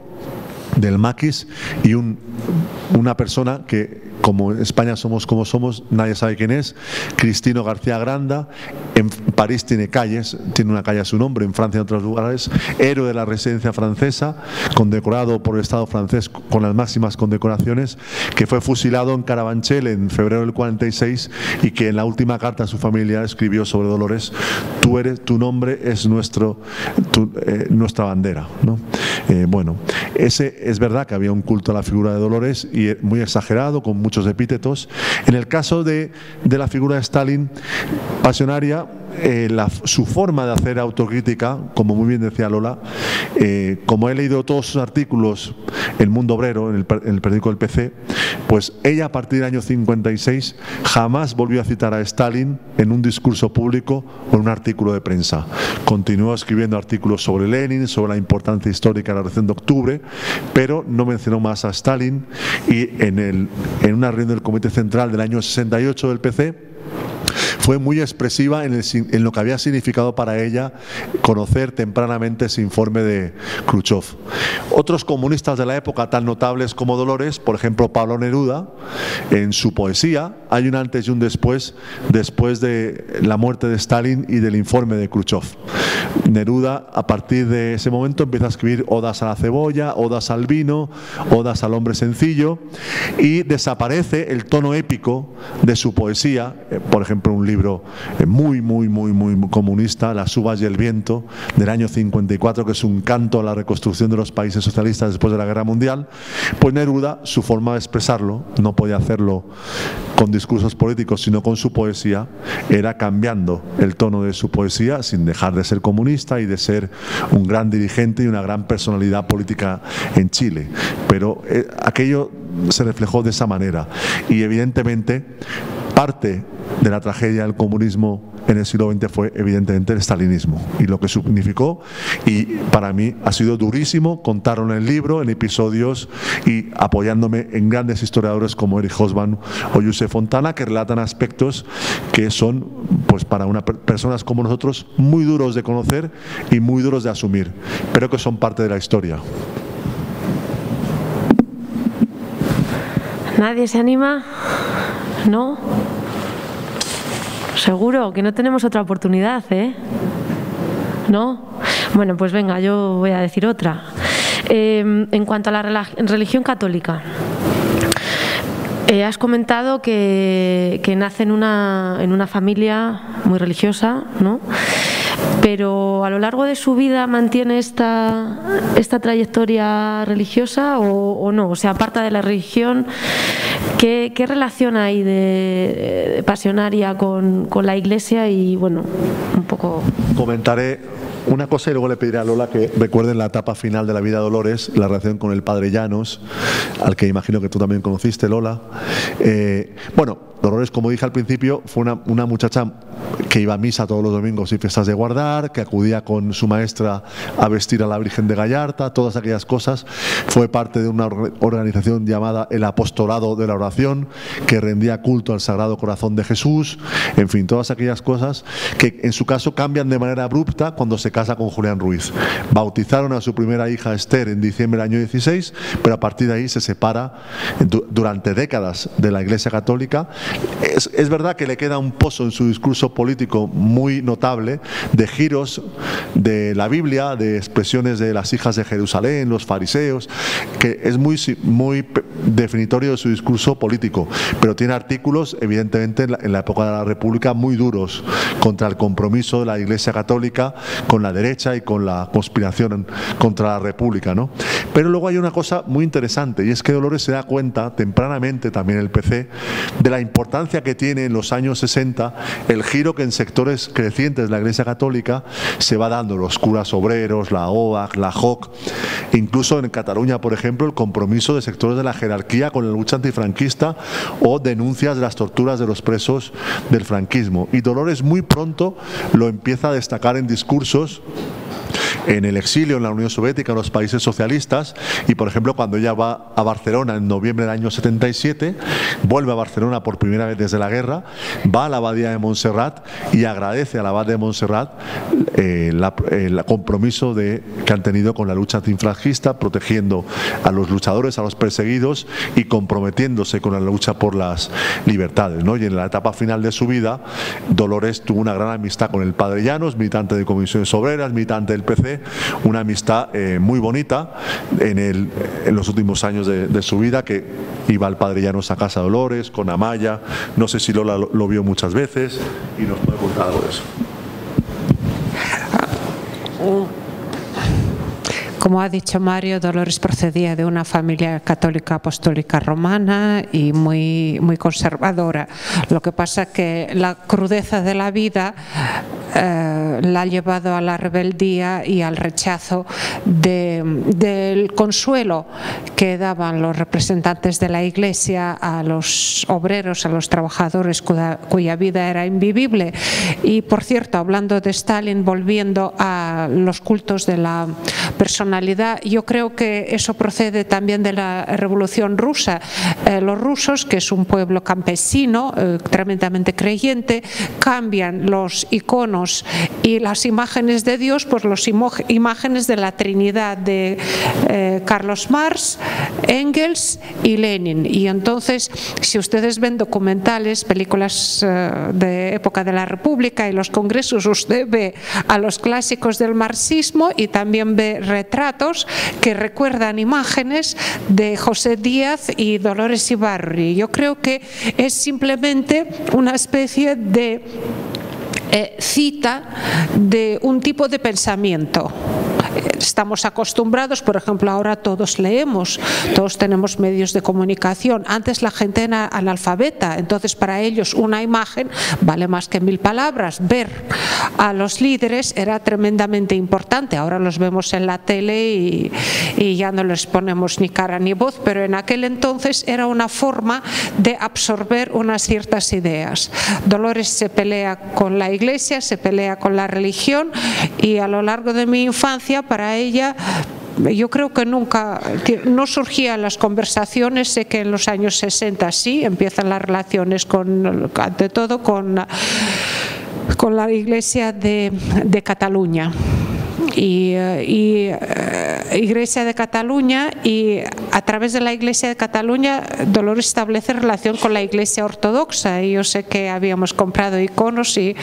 del maquis y un, una persona que como en España somos como somos, nadie sabe quién es, Cristino García Granda, en París tiene calles, tiene una calle a su nombre, en Francia en otros lugares, héroe de la residencia francesa, condecorado por el Estado francés con las máximas condecoraciones, que fue fusilado en Carabanchel en febrero del 46 y que en la última carta a su familia escribió sobre Dolores, tú eres, tu nombre es nuestro, eh, nuestra bandera. ¿no? Eh, bueno, ese es verdad que había un culto a la figura de Dolores y muy exagerado, con muchos epítetos. En el caso de, de la figura de Stalin, pasionaria, eh, su forma de hacer autocrítica, como muy bien decía Lola, eh, como he leído todos sus artículos, El Mundo Obrero, en el, periódico del PC, pues ella a partir del año 56 jamás volvió a citar a Stalin en un discurso público o en un artículo de prensa. Continuó escribiendo artículos sobre Lenin, sobre la importancia histórica de la Revolución de Octubre, pero no mencionó más a Stalin y en, el, en una reunión del Comité Central del año 68 del PC, fue muy expresiva en, en lo que había significado para ella conocer tempranamente ese informe de Khrushchev. Otros comunistas de la época tan notables como Dolores, por ejemplo Pablo Neruda, en su poesía hay un antes y un después después de la muerte de Stalin y del informe de Khrushchev. Neruda a partir de ese momento empieza a escribir odas a la cebolla, odas al vino, odas al hombre sencillo y desaparece el tono épico de su poesía, eh, por ejemplo un libro eh, muy muy muy muy comunista, Las uvas y el viento del año 54 que es un canto a la reconstrucción de los países socialistas después de la Guerra Mundial, pues Neruda su forma de expresarlo, no podía hacerlo con discursos políticos, sino con su poesía, era cambiando el tono de su poesía sin dejar de ser comunista y de ser un gran dirigente y una gran personalidad política en Chile. Pero eh, aquello se reflejó de esa manera y evidentemente parte de la tragedia del comunismo en el siglo XX fue evidentemente el estalinismo y lo que significó y para mí ha sido durísimo contarlo en el libro, en episodios y apoyándome en grandes historiadores como Eric Hosman o Josef Fontana que relatan aspectos que son pues para una, personas como nosotros muy duros de conocer y muy duros de asumir, pero que son parte de la historia. ¿Nadie se anima? ¿No? Seguro que no tenemos otra oportunidad, ¿eh? ¿No? Bueno, pues venga, yo voy a decir otra. Em, en cuanto a la religión católica, eh, has comentado que, nace en una, en una familia muy religiosa, ¿no? pero a lo largo de su vida mantiene esta, esta trayectoria religiosa o, no, o sea, aparta de la religión, ¿qué, relación hay de, pasionaria con, con, la iglesia y bueno, un poco... Comentaré una cosa y luego le pediré a Lola que recuerden la etapa final de la vida de Dolores, la relación con el padre Llanos, al que imagino que tú también conociste, Lola. Eh, bueno, Dolores, como dije al principio, fue una, muchacha que iba a misa todos los domingos y fiestas de guardar, que acudía con su maestra a vestir a la Virgen de Gallarta, todas aquellas cosas. Fue parte de una organización llamada el Apostolado de la Oración, que rendía culto al Sagrado Corazón de Jesús, en fin, todas aquellas cosas que en su caso cambian de manera abrupta cuando se casa con Julián Ruiz. Bautizaron a su primera hija Esther en diciembre del año 16, pero a partir de ahí se separa durante décadas de la Iglesia Católica es, verdad que le queda un pozo en su discurso político muy notable de giros de la Biblia, de expresiones de las hijas de Jerusalén, los fariseos, que es muy, muy definitorio de su discurso político, pero tiene artículos, evidentemente, en la, época de la República muy duros contra el compromiso de la Iglesia Católica con la derecha y con la conspiración contra la República. ¿no? Pero luego hay una cosa muy interesante y es que Dolores se da cuenta tempranamente también el PC de la importancia que tiene en los años 60 el giro que en sectores crecientes de la Iglesia Católica se va dando, los curas obreros, la OAC, la JOC, incluso en Cataluña, por ejemplo, el compromiso de sectores de la jerarquía con la lucha antifranquista o denuncias de las torturas de los presos del franquismo. Y Dolores muy pronto lo empieza a destacar en discursos en el exilio en la Unión Soviética, en los países socialistas, y por ejemplo cuando ella va a Barcelona en noviembre del año 77, vuelve a Barcelona por primera vez desde la guerra, va a la abadía de Montserrat y agradece a la abad de Montserrat eh, el compromiso de, que han tenido con la lucha antifranquista, protegiendo a los luchadores, a los perseguidos y comprometiéndose con la lucha por las libertades. ¿no? Y en la etapa final de su vida, Dolores tuvo una gran amistad con el padre Llanos, militante de comisiones obreras, militante del PC, una amistad eh, muy bonita en, los últimos años de, su vida, que iba al Padre Llanos a Casa Dolores, con Amaya, no sé si Lola lo, vio muchas veces y nos puede contar algo de eso. Como ha dicho Mario, Dolores procedía de una familia católica apostólica romana y muy, muy conservadora. Lo que pasa que la crudeza de la vida eh, la ha llevado a la rebeldía y al rechazo del consuelo que daban los representantes de la Iglesia a los obreros, a los trabajadores cuya, vida era invivible. Y por cierto, hablando de Stalin, volviendo a los cultos de la yo creo que eso procede también de la Revolución Rusa. Eh, los rusos, que es un pueblo campesino, eh, tremendamente creyente, cambian los iconos y las imágenes de Dios por las imágenes de la Trinidad de eh, Carlos Marx, Engels y Lenin. Y entonces, si ustedes ven documentales, películas de época de la República y los congresos, usted ve a los clásicos del marxismo y también ve retratos que recuerdan imágenes de José Díaz y Dolores Ibarri. Yo creo que es simplemente una especie de eh, cita de un tipo de pensamiento estamos acostumbrados, por ejemplo, ahora todos leemos, todos tenemos medios de comunicación. Antes la gente era analfabeta, entonces para ellos una imagen vale más que mil palabras. Ver a los líderes era tremendamente importante. Ahora los vemos en la tele y, y ya no les ponemos ni cara ni voz, pero en aquel entonces era una forma de absorber unas ciertas ideas. Dolores se pelea con la iglesia, se pelea con la religión y a lo largo de mi infancia para ella yo creo que nunca, no surgían las conversaciones, sé que en los años 60 sí, empiezan las relaciones con, ante todo con, con la Iglesia de, de Cataluña y, y eh, Iglesia de Cataluña y a través de la Iglesia de Cataluña Dolores establece relación con la Iglesia ortodoxa. Y yo sé que habíamos comprado iconos y,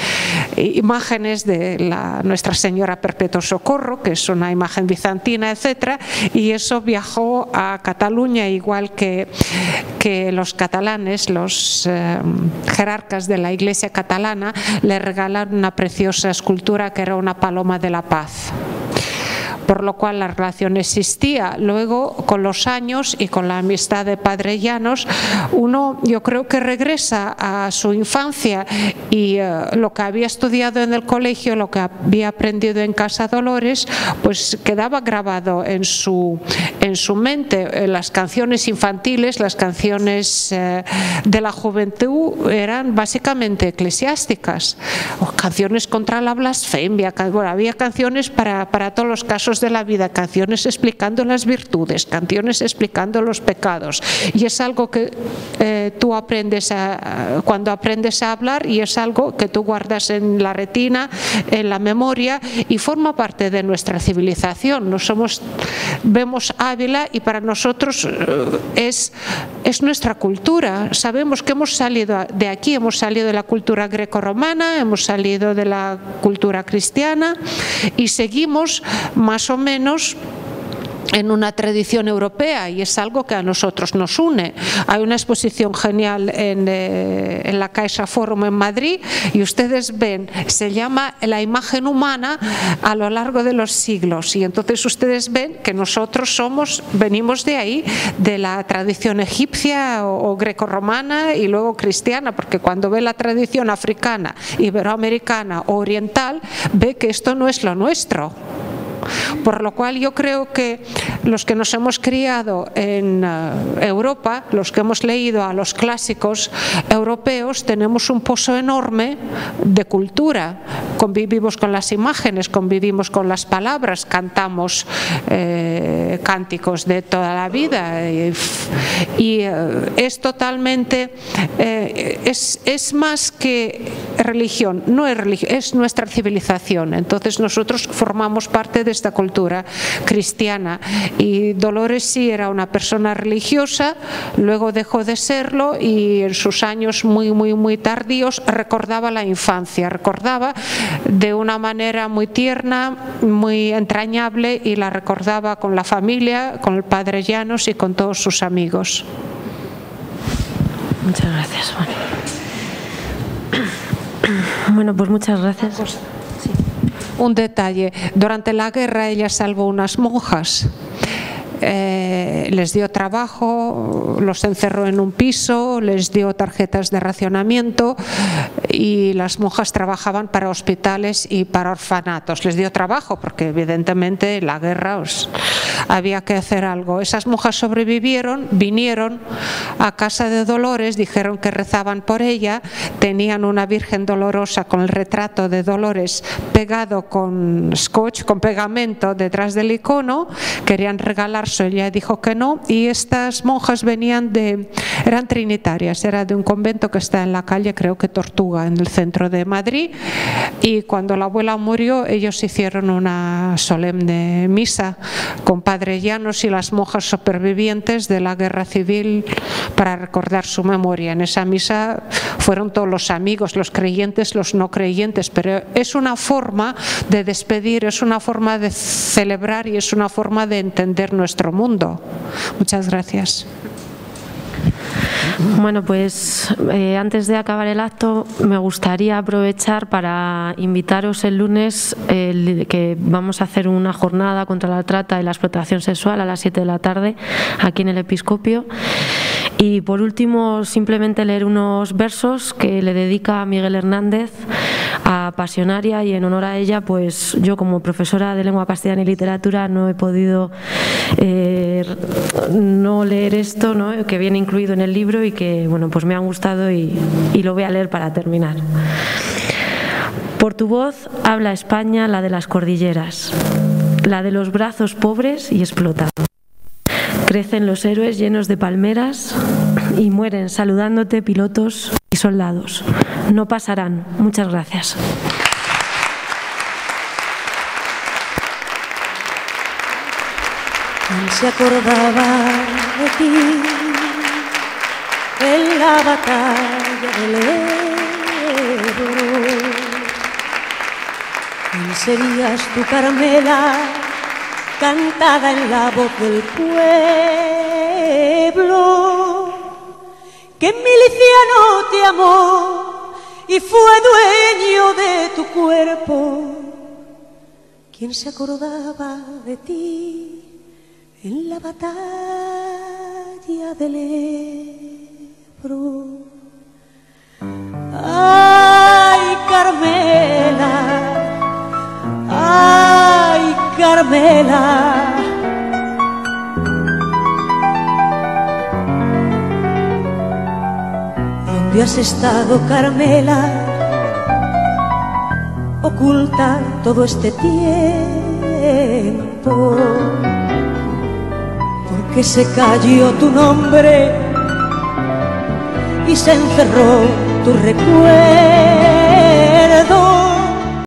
imágenes de la Nuestra Señora Perpetuo Socorro que es una imagen bizantina etcétera y eso viajó a Cataluña igual que, que los catalanes los eh, jerarcas de la Iglesia catalana le regalaron una preciosa escultura que era una paloma de la paz です。Por lo cual la relación existía. Luego, con los años y con la amistad de Padre Llanos, uno yo creo que regresa a su infancia y eh, lo que había estudiado en el colegio, lo que había aprendido en Casa Dolores, pues quedaba grabado en su, en su mente. Eh, las canciones infantiles, las canciones eh, de la juventud eran básicamente eclesiásticas, canciones contra la blasfemia, había canciones para, para todos los casos de la vida, canciones explicando las virtudes, canciones explicando los pecados. Y es algo que eh, tú aprendes cuando aprendes a hablar y es algo que tú guardas en la retina, en la memoria y forma parte de nuestra civilización. No somos, vemos Ávila y para nosotros eh, es, es nuestra cultura. Sabemos que hemos salido de aquí, hemos salido de la cultura greco-romana, hemos salido de la cultura cristiana y seguimos más o menos en una tradición europea y es algo que a nosotros nos une. Hay una exposición genial en, eh, en, la Caixa Forum en Madrid y ustedes ven, se llama La imagen humana a lo largo de los siglos y entonces ustedes ven que nosotros somos, venimos de ahí, de la tradición egipcia o, greco-romana y luego cristiana, porque cuando ve la tradición africana, iberoamericana o oriental, ve que esto no es lo nuestro por lo cual yo creo que los que nos hemos criado en eh, Europa, los que hemos leído a los clásicos europeos, tenemos un pozo enorme de cultura. Convivimos con las imágenes, convivimos con las palabras, cantamos eh, cánticos de toda la vida y, eh, es totalmente, es, es más que religión, no es religión, es nuestra civilización. Entonces nosotros formamos parte de esta cultura cristiana. Y Dolores sí era una persona religiosa, luego dejó de serlo y en sus años muy, muy, muy tardíos recordaba la infancia, recordaba de una manera muy tierna, muy entrañable y la recordaba con la familia, con el padre Llanos y con todos sus amigos. Muchas gracias, Bueno, pues muchas gracias. Un detalle, durante la guerra ella salvó unas monjas eh, les dio trabajo, los encerró en un piso, les dio tarjetas de racionamiento y las monjas trabajaban para hospitales y para orfanatos. Les dio trabajo porque evidentemente la guerra os, había que hacer algo. Esas monjas sobrevivieron, vinieron a casa de Dolores, dijeron que rezaban por ella, tenían una Virgen Dolorosa con el retrato de Dolores pegado con scotch, con pegamento detrás del icono, querían ella dijo que no, y estas monjas venían de, eran trinitarias, era de un convento que está en la calle, creo que Tortuga, en el centro de Madrid, y cuando la abuela murió, ellos hicieron una solemne misa con Padre Llanos y las monjas supervivientes de la guerra civil para recordar su memoria. En esa misa fueron todos los amigos, los creyentes, los no creyentes, pero es una forma de despedir, es una forma de celebrar y es una forma de entender nuestro mundo. Muchas gracias. Bueno, pues eh, antes de acabar el acto me gustaría aprovechar para invitaros el lunes que vamos a hacer una jornada contra la trata y la explotación sexual a las 7 de la tarde aquí en el Episcopio. Y por último, simplemente leer unos versos que le dedica Miguel Hernández a Pasionaria y en honor a ella, pues yo como profesora de lengua castellana y literatura no he podido eh, no leer esto, ¿no? que viene incluido en el libro y que bueno, pues me han gustado y, y lo voy a leer para terminar. Por tu voz habla España la de las cordilleras, la de los brazos pobres y explotados. Crecen los héroes llenos de palmeras y mueren saludándote pilotos y soldados. No pasarán. Muchas gracias. ¿Quién se acordaba de ti en la batalla del Ebro? ¿Quién serías tu Carmela? Cantada en la voz del pueblo, que miliciano te amó y fue dueño de tu cuerpo. ¿Quién se acordaba de ti en la batalla del Ebro? Ay, Carmela. Ay, Carmela. ¿Dónde has estado, Carmela? Oculta todo este tiempo. Porque se cayó tu nombre y se encerró tu recuerdo